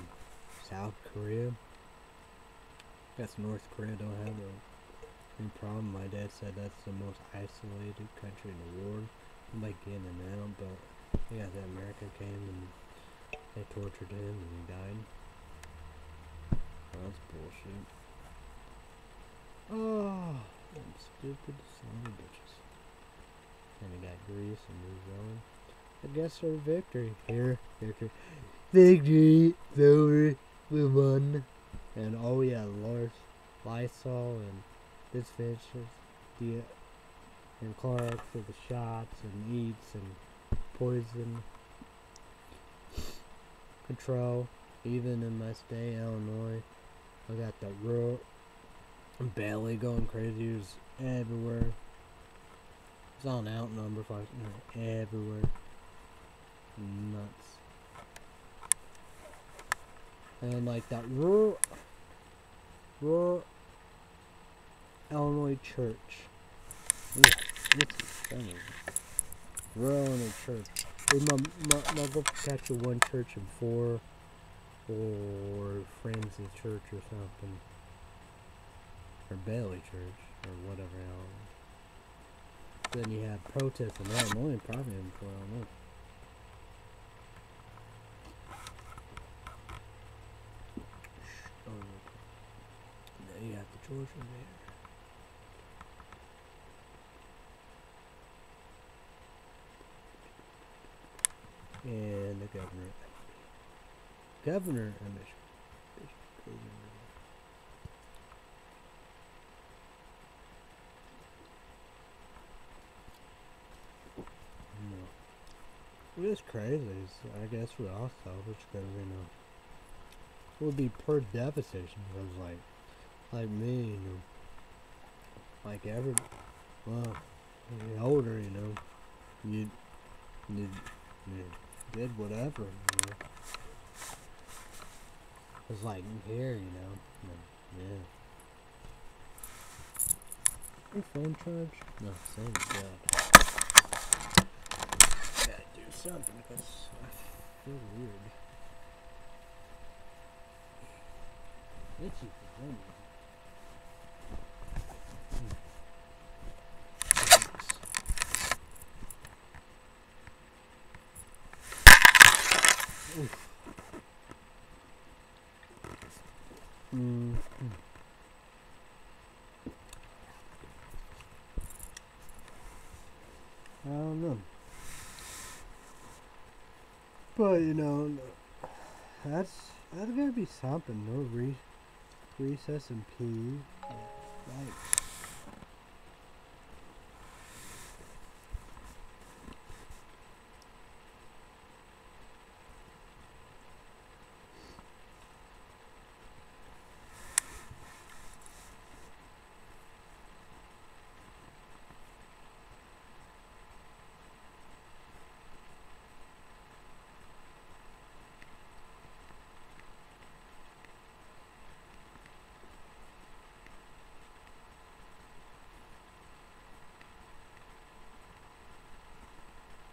South Korea. I Guess North Korea don't have a, any problem. My dad said that's the most isolated country in the world. I'm like getting it out, but yeah, the America came and they tortured him and he died. that's bullshit. Oh, stupid son of bitches. And he got Greece and moved on. I guess our victory. Here, victory. Victory! Over. We won. And oh yeah, Lars Lysol and this fish the and Clark for the shots and eats and poison control. Even in my state, Illinois, I got the rural belly going crazy. Everywhere. It's on outnumber five everywhere. Nuts. And like that rural Rural Illinois Church. Ugh, it's funny. Rural Illinois Church. My my my catch one church and four or Friends of Church or something. Or Bailey Church or whatever else. Then you have protests in Illinois, probably in Illinois. Oh, now you have the Georgia there. And the governor. Governor of Michigan. No. Is crazy I guess, we all though, which because you know, it would be per devastation because like, like me, you know, like every, well, you're older, you know, you, you, you did whatever, you know. It's like here, you know, yeah. Your phone charge? No, same dead. Gotta do something because I feel weird. Itchy for some reason. Hmm. Mm. I don't know. But you know, that's that's gonna be something. No re- recess and P. Like,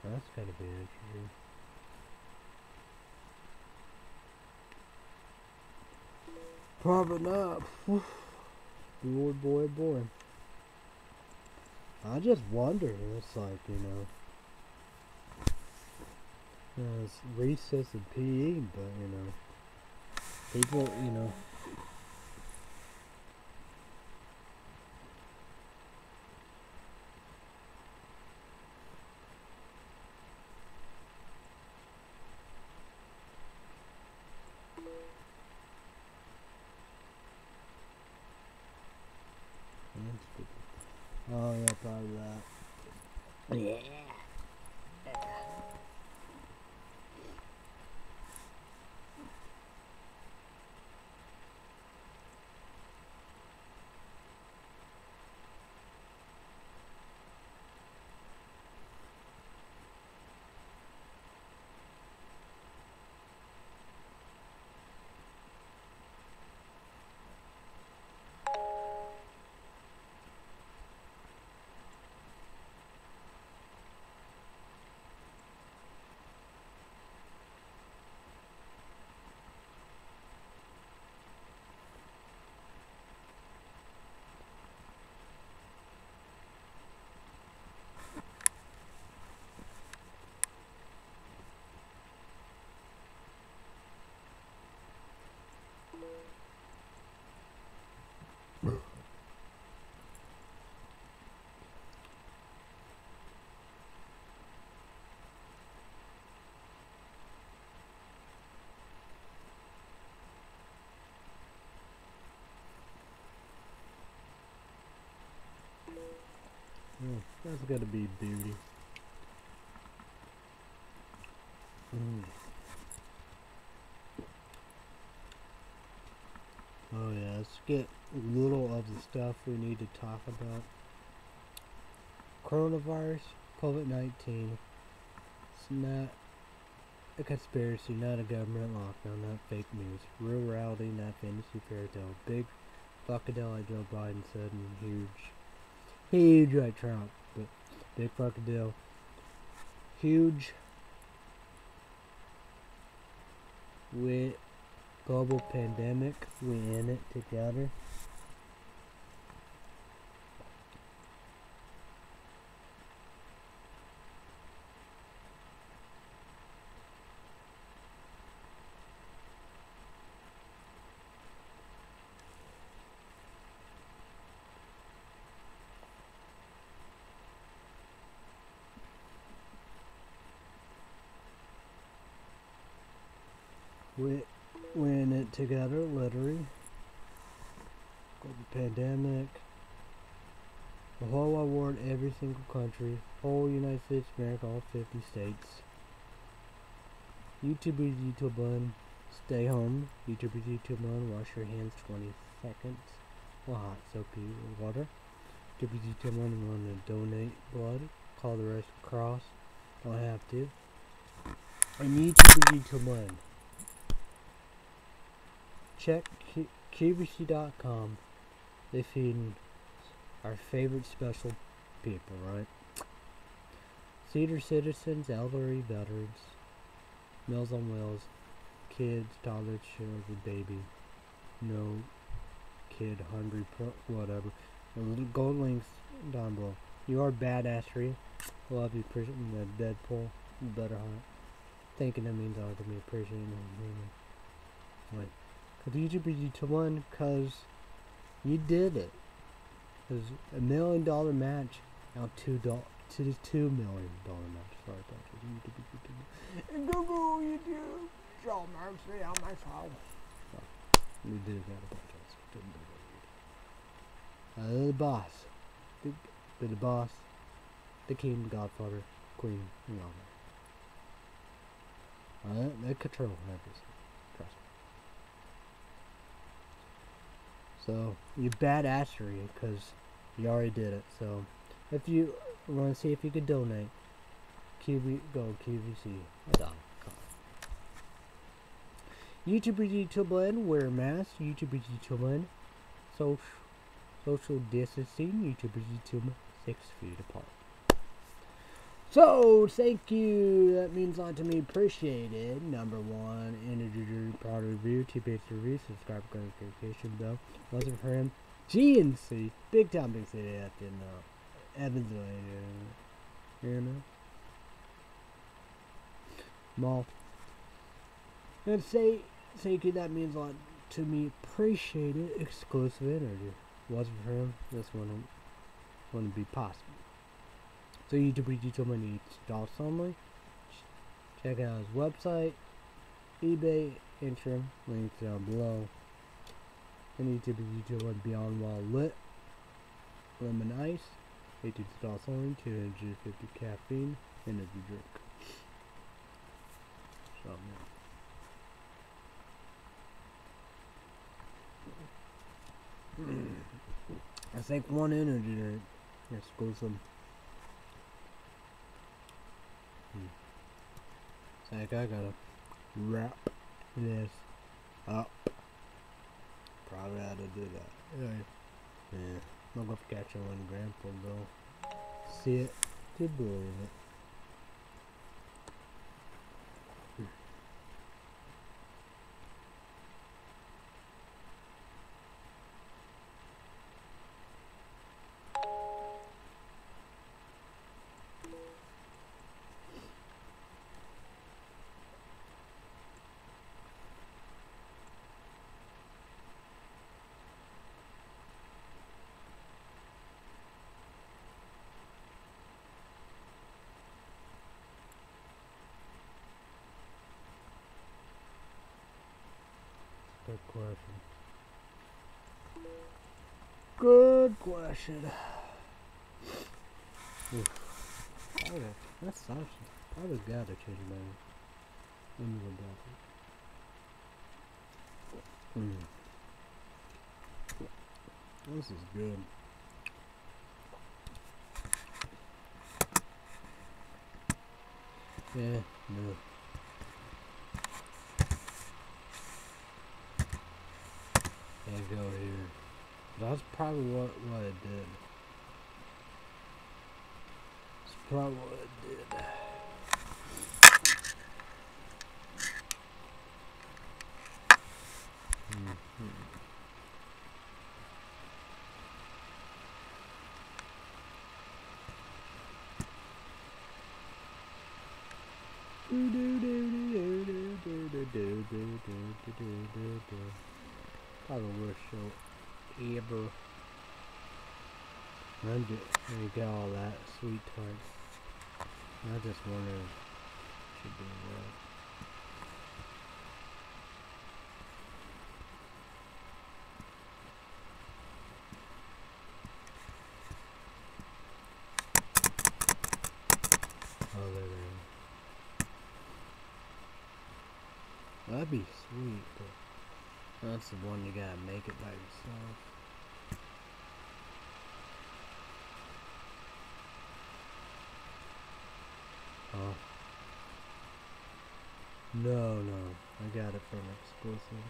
that's gotta be interesting. Probably not. boy, boy, boy. I just wonder. It's like you know, uh, it's recess and PE, but you know, people, you know. That's stupid. Oh yeah, probably that. Yeah. Mm, that's gotta be beauty. Mm. Oh yeah, let's get a little of the stuff we need to talk about. Coronavirus, COVID-19. It's not a conspiracy, not a government lockdown, not fake news. Real reality, not fantasy fairy tale. Big Fuckadell like Joe Biden said, and huge, huge like Trump, big fuckadell, huge with global pandemic, we in it together. We in together, literally. Global pandemic. The whole world, every single country, whole United States, America, all 50 states. YouTube on, stay home. YouTube on, wash your hands 20 seconds. Well, hot soapy water. YouTube on, want to donate blood. Call the Red Cross. Don't have to. And YouTubers, YouTube on check QVC.com. They feed our favorite special people, right? Senior citizens, elderly veterans, Meals on Wheels, kids, toddlers, children, baby, no kid hungry, whatever. Gold links down below. You are badassery. Love you, appreciate the Deadpool, better heart. Thinking that means I to be appreciating him. Like, You to one, cause you did it. Cause a million dollar match, now two dollars to the two million dollar match. Sorry about that. And Google, YouTube, show mercy on my. Oh, we did it out of podcast. Uh, the boss, the, the, the boss, the king, godfather, queen, and all that. Uh, they control everything. So you badassery because you already did it. So if you want to see if you could donate, QV go QVC. YouTubers YouTube blend, wear YouTubers YouTube blend, social social distancing, YouTube six feet apart. So, thank you. That means a lot to me. Appreciated. Number one, energy product review, two-page review, subscribe, notification bell. Wasn't for him. GNC, big time big city up in uh, Evansville, you know. Mall. And say, thank you. That means a lot to me. Appreciate it. Xklusive Energy. Wasn't for him. This one wouldn't be possible. So YouTube YouTube money dollars only. Check out his website, eBay, Intrum, links down below. And YouTube on Beyond Raw Lit, Lemon Ice, 18 dollars only, 250 caffeine, energy drink. So yeah. I think one energy drink. Xklusive. Like I gotta wrap this up. Probably ought to do that. Yeah. yeah. I'm gonna catch on grandpa though. See it to believe it. Good question. Good question. Oof. Okay, that's awesome. I would gotta change my name. Mm. This is good. Yeah, no. Can't go here. That's probably what, what it did. It's probably what it did. Mhm. Probably the worst show ever. Just, you got all that sweet tart. I just wonder if it should be. Oh, are. That'd be sweet, but that's the one you gotta make it by yourself. No, no. I got it from Xklusive.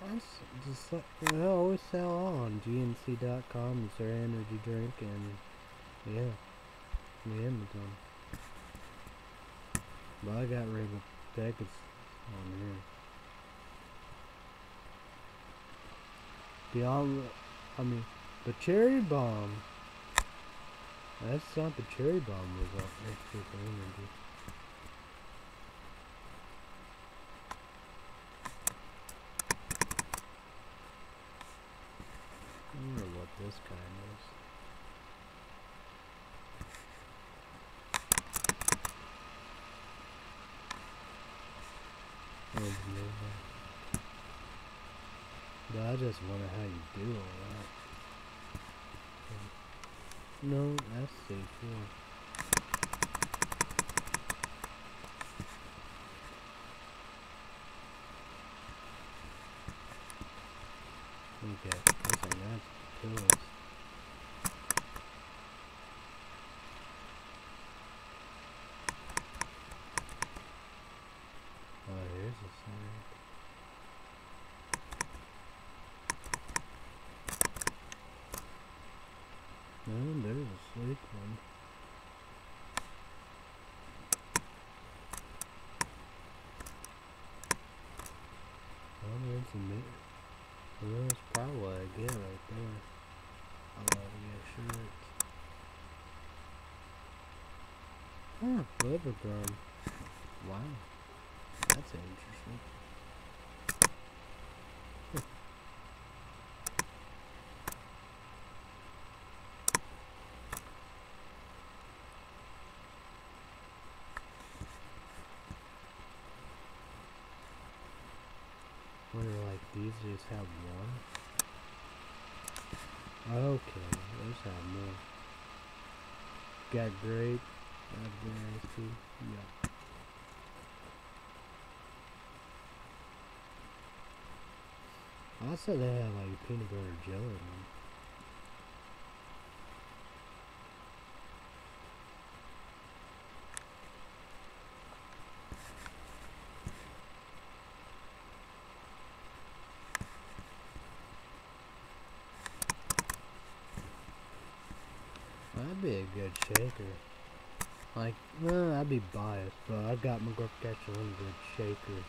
That's just like they always sell on GNC.com. It's their energy drink and yeah, the Amazon. But I got Rainbow Packets on here. Beyond, I mean, the cherry bomb. That's not the cherry bomb was up extra for energy. I wonder what this kind is. Oh, man. But I just wonder how you do all that. No, that's safe, yeah. Okay, looks like that's pills. Oh, here's a sign. No, there's a sleek one. Oh, there's a mirror. Well, that's probably what I get right there. I love to get shirts. Oh, Liver drum. Wow. That's interesting. Wonder like these just have one? Okay, those have more. Got grape. I said they have like peanut butter jelly one. That'd be a good shaker. Well, I'd be biased, but I got catch one good shaker.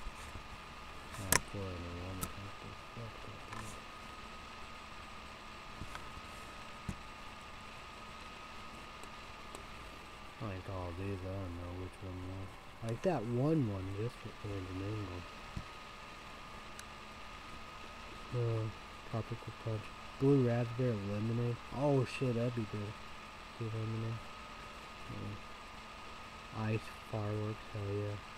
Uh, for up here. Like all these, I don't know which one. Like that one one, this was an angle. Uh, tropical punch. Blue raspberry lemonade. Oh shit, that'd be good. Blue lemonade. Yeah. Ice fireworks, hell yeah.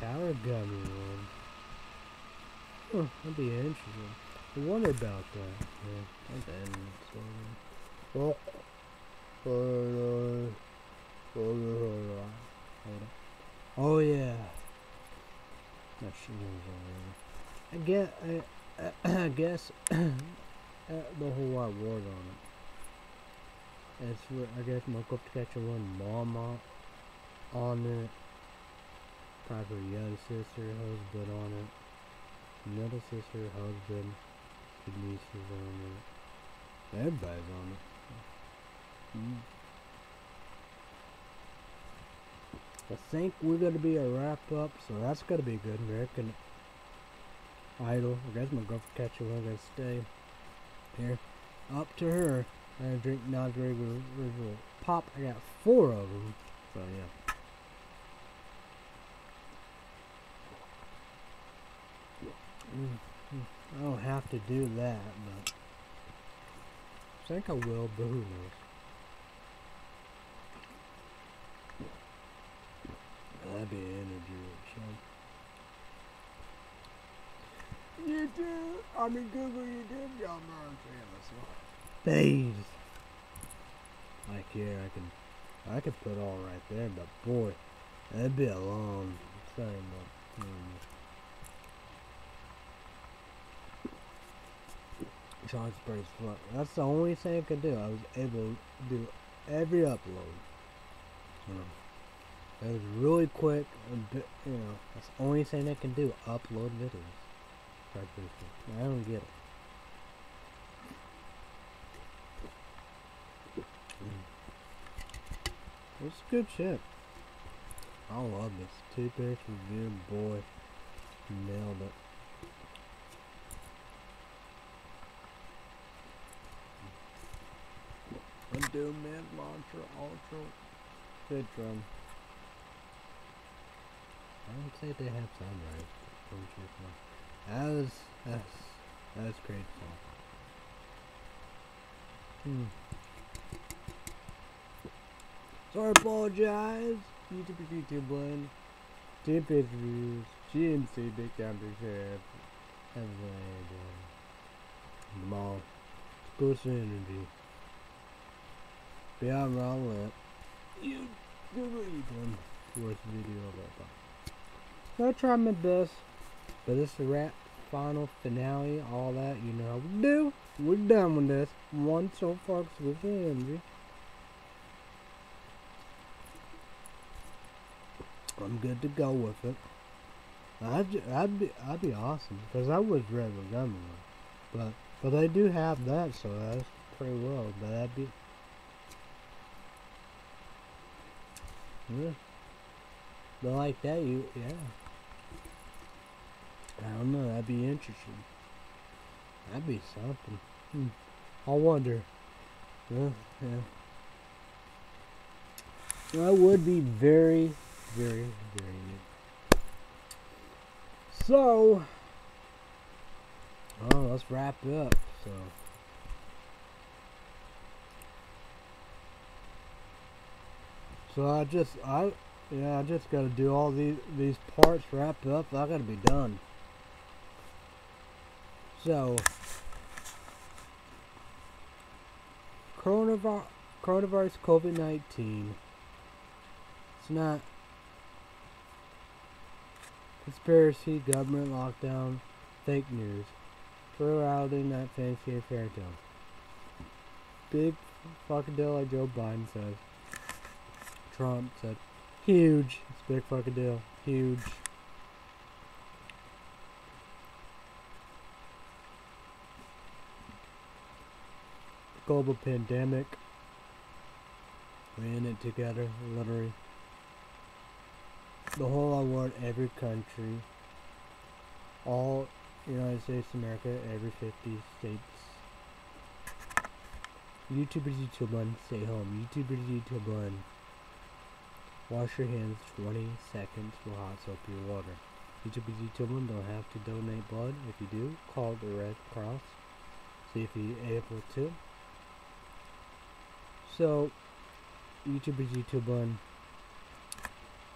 Sour gummy one. Huh, that'd be interesting. I wonder about that. Yeah, that's ending Oh. Yeah. That shit was already. I guess. I, I guess uh, the whole wide word on it. It's I guess my up to catch a one mama on it. Probably young sister, husband on it. Another sister, husband, nieces on it. Everybody's on it. Mm. I think we're gonna be a wrap up, so that's gonna be good. American Idol. I guess my girlfriend catch one gonna stay here. Up to her. I drink not regular original pop. I got four of them. So yeah. I don't have to do that, but I think I will, but who knows. That'd be an energy show. You do. I mean, Google you did, y'all know I'm saying this Like here, I can, I could put all right there, but boy, that'd be a long thing. But, um, Sean Spurs front. That's the only thing I could do. I was able to do every upload. You know. It was really quick, you know, that's the only thing I can do, upload videos. I don't get it. Mm. It's good shit. I love this. Two-page review, boy. Nailed it. Undo mid launcher ultra good drum. I would say they have some right. That was that's that's great song. Hmm. Sorry, apologize. YouTube YouTube one. Team page views. GNC big championship. And then uh, the mall. Ghost energy. Beyond Round You do what you doing. Worst video of time. I try my best. But this is the rap final finale, all that, you know how we do. We're done with this. One so far with the energy. I'm good to go with it. I'd, I'd be I'd be awesome because I was Red Gun but but they do have that, so that's pretty well. But that'd be yeah. But like that, you yeah. I don't know, that'd be interesting. That'd be something. Hmm. I wonder. Yeah, yeah. That would be very, very, very good. So, oh, let's wrap it up. So, so I just, I, yeah, I just got to do all these these parts wrapped up. I got to be done. So, coronavirus, coronavirus COVID 19. It's not conspiracy, government lockdown, fake news. True reality, not fancy or fairy tale. Big fucking deal, like Joe Biden says. Trump said, huge. It's a big fucking deal. Huge. global pandemic. In it together, literally. The whole world, every country, all United States America, every 50 states. YouTubers, YouTube one, stay home. YouTubers, YouTube one. Wash your hands 20 seconds with hot soapy water. YouTubers, YouTube one don't have to donate blood. If you do, call the Red Cross. See if you're able to. So, YouTube on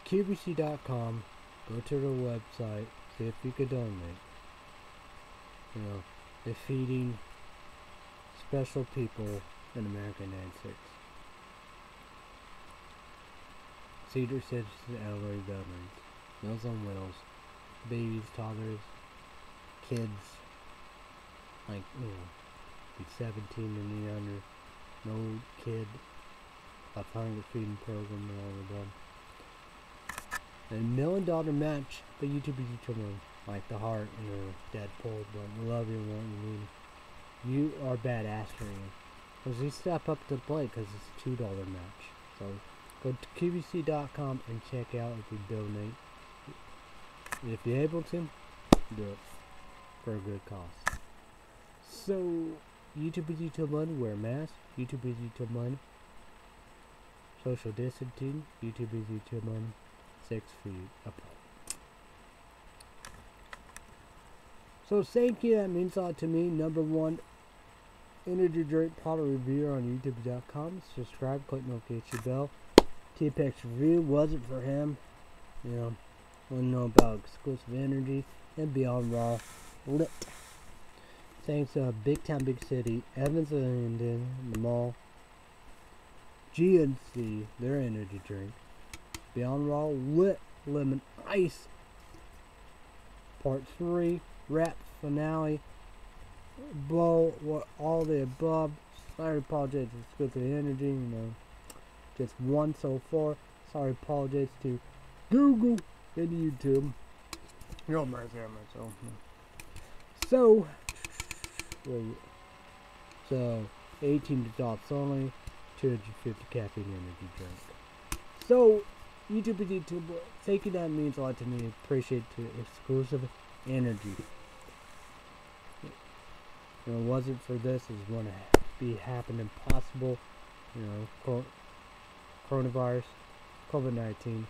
QVC.com. Go to the website. See if you could donate. You know, feeding special people in America United States. Cedar Citizen elderly veterans, Meals on Wheels, babies, toddlers, kids, like, you know, be 17 and younger, no kid, a hunger feeding program and all of them. A million dollar match, but YouTube is one, like the heart in a Deadpool, but we love you and what you mean. You are badass for you. Because you step up to the plate because it's a $2 match. So go to QVC.com and check out if you donate. If you're able to, do it for a good cause. So, YouTube is YouTube one, wear a mask. YouTube is YouTube one, social distancing. YouTube is YouTube one, six feet apart. So thank you, that means a lot to me. Number one, energy drink product review on youtube.com. Subscribe, click notification bell. T-Pex review wasn't for him. You know, wouldn't know about Xklusive Energy and Beyond Raw lit. Thanks uh, Big Town Big City, Evans and the mall, GNC, their energy drink, Beyond Raw lit lemon ice. Part three, rap finale, blow what all the above. Sorry, apologize. For the energy. You know, just one so far. Sorry, apologies to Google and YouTube. You're mercy on myself. Hmm. So, wait. So, 18 dots only, 250 caffeine energy drink. So, YouTube is YouTube. Thank you, that means a lot to me. Appreciate the Xklusive Energy. You know, it wasn't for this, it wouldn't be happening possible. You know, cor coronavirus, COVID 19,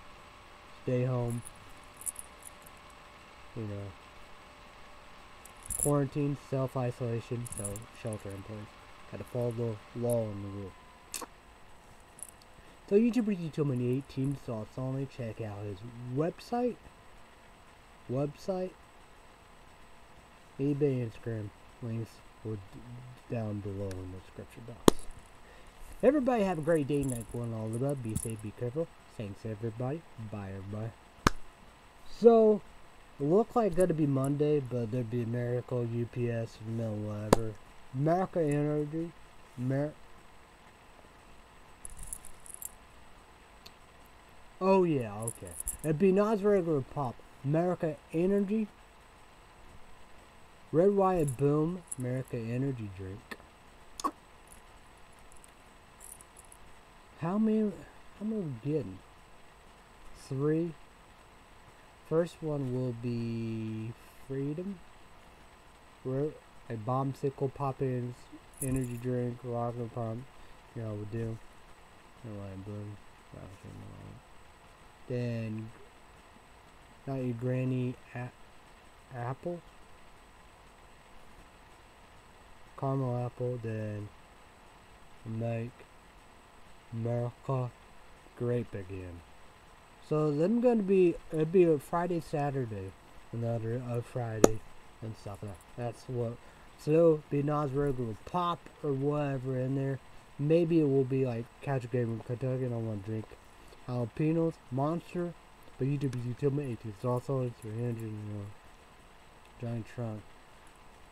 stay home. You know, quarantine, self isolation, so shelter in place. Gotta follow the law and the rule. So YouTuber YouTube 18 thoughts only. Check out his website. Website. eBay, Instagram. Links will down below in the description box. Everybody have a great day, night, one all above. Be safe, be careful. Thanks everybody. Bye everybody. So it looked like gonna be Monday, but there'd be Miracle, UPS, no whatever. America Energy. Mer oh yeah, okay. It'd be not regular pop. America Energy. Red Wyatt Boom America Energy Drink. How many? How many we getting? Three. First one will be Freedom. Red, a bombsicle poppins energy drink, rocket pump. You know, we do. Wyatt Boom. Then, not your granny a apple caramel apple, then make America grape again. So then gonna be it'd be a Friday, Saturday, another a Friday and stuff like that. That's what. So be not regular pop or whatever in there. Maybe it will be like Catch a Game in Kentucky. and I want to drink jalapenos, Monster, but you do be you me it's also it's your hand, you know, giant trunk,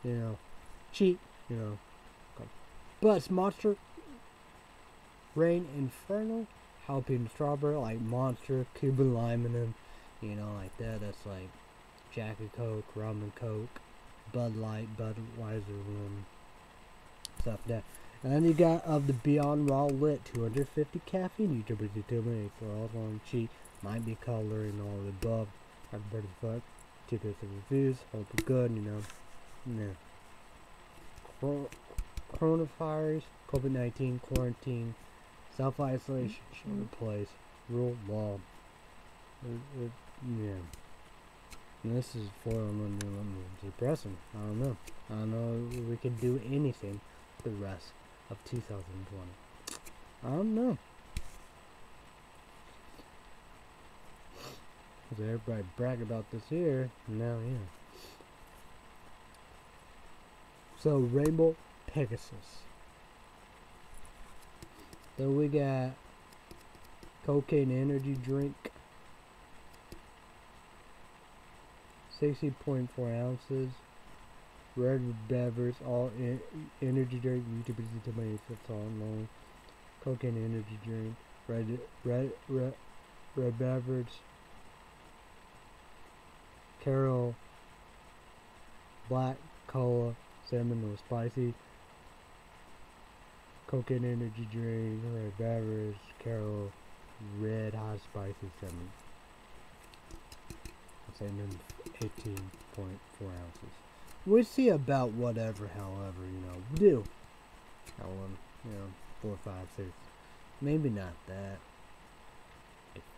you know, cheap you know. But Monster, Reign Inferno, Jalapeno Strawberry, like Monster, Cuban Lime in them, you know, like that. That's like Jack and Coke, Rum and Coke, Bud Light, Budweiser, um, stuff that. And then you got of the Beyond Raw Lit, 250 caffeine. Too many for all on cheat. Might be color and all the above. Everybody fuck. Two good reviews. Hope it's good, you know. Yeah coronavirus, COVID-19, quarantine, self-isolation, shelter mm-hmm. place, rule, law. It, it, yeah. And this is four on one It's depressing. I don't know. I don't know we can do anything for the rest of 2020. I don't know. Cause everybody brag about this here. Now, yeah. So Rainbow Pegasus. Then we got cocaine energy drink. 60.4 ounces. Red beverage, all en energy drink. YouTube is to my that's long. Cocaine energy drink. Red, red, red, red beverage. Carol. Black cola, salmon or spicy. Cocaine energy drink, red beverage, Carol, red hot spicy salmon. Salmon 18.4 ounces. We see about whatever, however, you know, we do. However, you know, four, five, six. Maybe not that.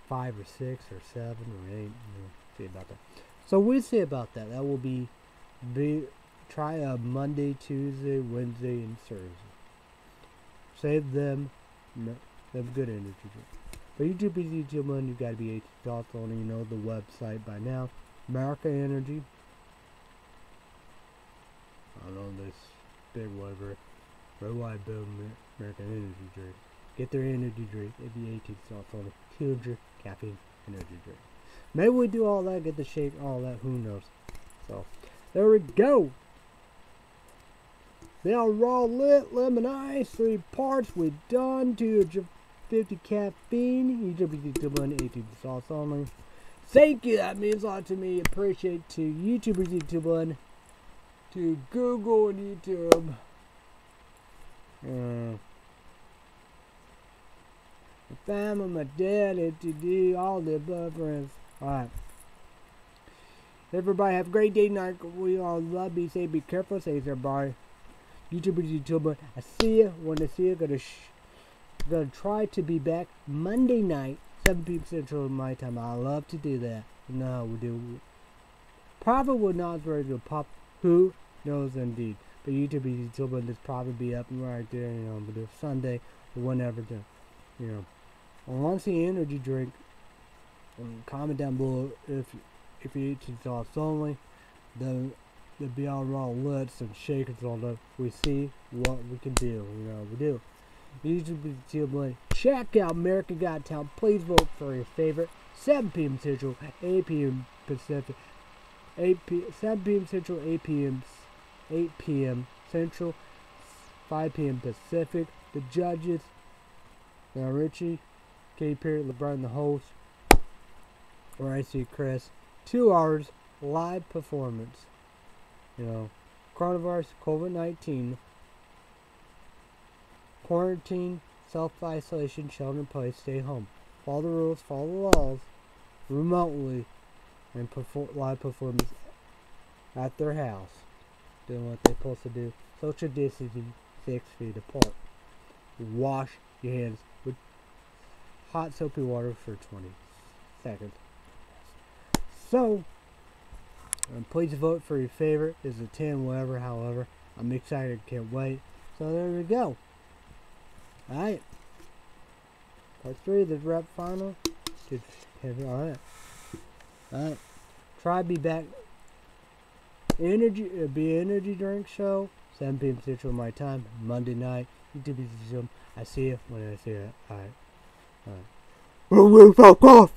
Five or six or seven or eight. You know, see about that. So we see about that. That will be be try a Monday, Tuesday, Wednesday, and Thursday. Save them, no, them good energy drink. But YouTube is YouTube one, you gotta be 18 dollars only. You know the website by now. America Energy. I don't know this big whatever. White Bill American Energy Drink. Get their energy drink. It'd be 18 dollars only. 200 caffeine energy drink. Maybe we do all that, get the shake, all that. Who knows? So. There we go. Now raw lit lemon ice, three parts. We done. 250 caffeine. EWD 18 sauce only. Thank you. That means a lot to me. Appreciate to YouTubers, YouTube to Google and YouTube. Uh, my family, my dad, to do all the above friends. Alright. Everybody have a great day night. We all love. Be safe. Be careful. Say everybody. YouTubers, YouTuber. I see you. Want to see you. Gonna gonna try to be back Monday night, 7 p.m. Central my time. I love to do that. No, we do. Probably will not ready to pop. Who knows indeed. But YouTube, YouTuber, this probably be up right there. You know, but Sunday or whenever. To, you know, to see energy drink. Um, comment down below if if you eat sauce only, then the Beyond Raw lets and shakers on them, we see what we can do. You know, we do. YouTube TV Check out America Got Talent. Please vote for your favorite. 7 p.m. Central, 8 p.m. Pacific, 8 p. 7 p.m. Central, 8 p.m. 8 p.m. Central, 5 p.m. Pacific. The judges, now Richie, K. Perry, LeBron, the host, where I see Chris two hours live performance. You know, coronavirus, COVID 19, quarantine, self isolation, shelter in place, stay home. Follow the rules, follow the laws remotely, and perform live performance at their house. Doing what they're supposed to do. Social distancing, six feet apart. Wash your hands with hot soapy water for 20 seconds. So, please vote for your favorite. Is a 10, whatever, however. I'm excited, can't wait. So there we go. Alright. Part 3, the rep final. Alright. Alright. Try be back. Energy, uh, be energy drink show. 7 p.m. Central my time. Monday night. YouTube Zoom. I see you when I see it. Alright. Alright. We'll Fuck off!